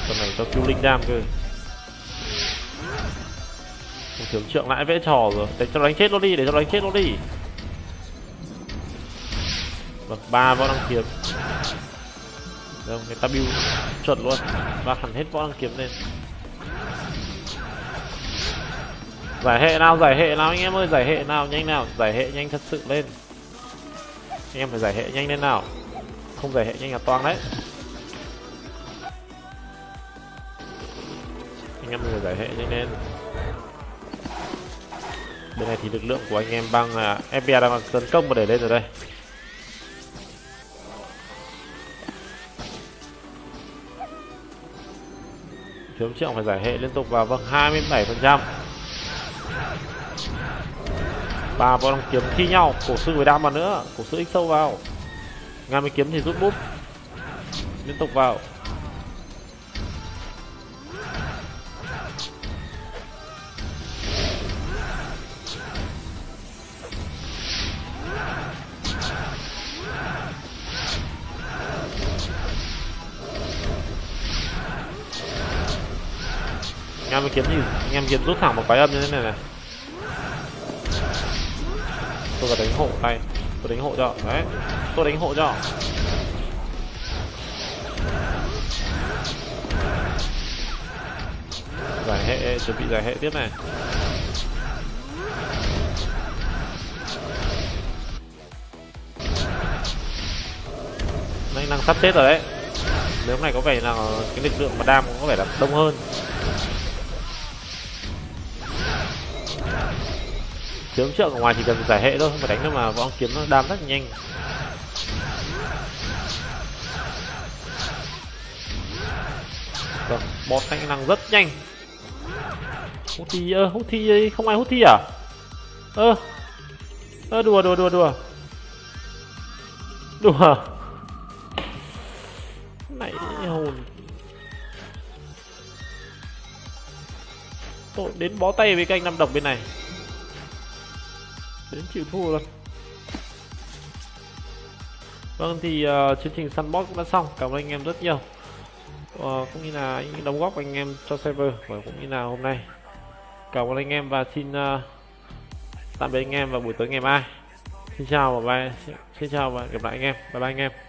Con này cho cứu linh đam cơ. Thưởng trượng lại vẽ trò rồi. Để cho đánh chết nó đi, để cho đánh chết nó đi. Bậc ba võ đăng kiếm. Rồi người ta build chuẩn luôn. Và hẳn hết võ đăng kiếm lên. Giải hệ nào, giải hệ nào anh em ơi, giải hệ nào, nhanh nào. Giải hệ nhanh thật sự lên. Anh em phải giải hệ nhanh lên nào. Không giải hệ nhanh là toang đấy. Anh em phải giải hệ nhanh lên bên này thì lực lượng của anh em băng là FBI đang tấn công và để lên rồi đây. Thiếu triệu phải giải hệ liên tục vào vâng 27 phần trăm. Ba võ đang kiếm thi nhau cổ sư với đam vào nữa cổ sư x sâu vào. Ngàn mới kiếm thì rút bút, liên tục vào. Em kiếm kiếm anh em kiếm rút thẳng một cái âm như thế này này. Tôi phải đánh hộ tay tôi đánh hộ cho. Đấy, tôi đánh hộ cho. Giải hệ, chuẩn bị giải hệ tiếp này. Năng đang sắp chết rồi đấy. Nếu này có vẻ là cái lực lượng mà đam cũng có vẻ là đông hơn. Kiếm trượng ở ngoài chỉ cần giải hệ thôi, không phải đánh đâu mà võ kiếm nó đam rất nhanh. Vâng bọt thanh năng rất nhanh. Hút thi ơ hút thi không ai hút thi à? Ơ ơ, đùa đùa đùa đùa. Đùa. Này hồn. Tội đến bó tay với canh năm độc bên này đến chịu thua luôn vâng thì uh, chương trình săn boss cũng đã xong. Cảm ơn anh em rất nhiều. Uh, cũng như là những đóng góp của anh em cho server và cũng như là hôm nay. Cảm ơn anh em và xin uh, tạm biệt anh em vào buổi tối ngày mai. Xin chào và bye. Xin chào và gặp lại anh em. Bye bye anh em.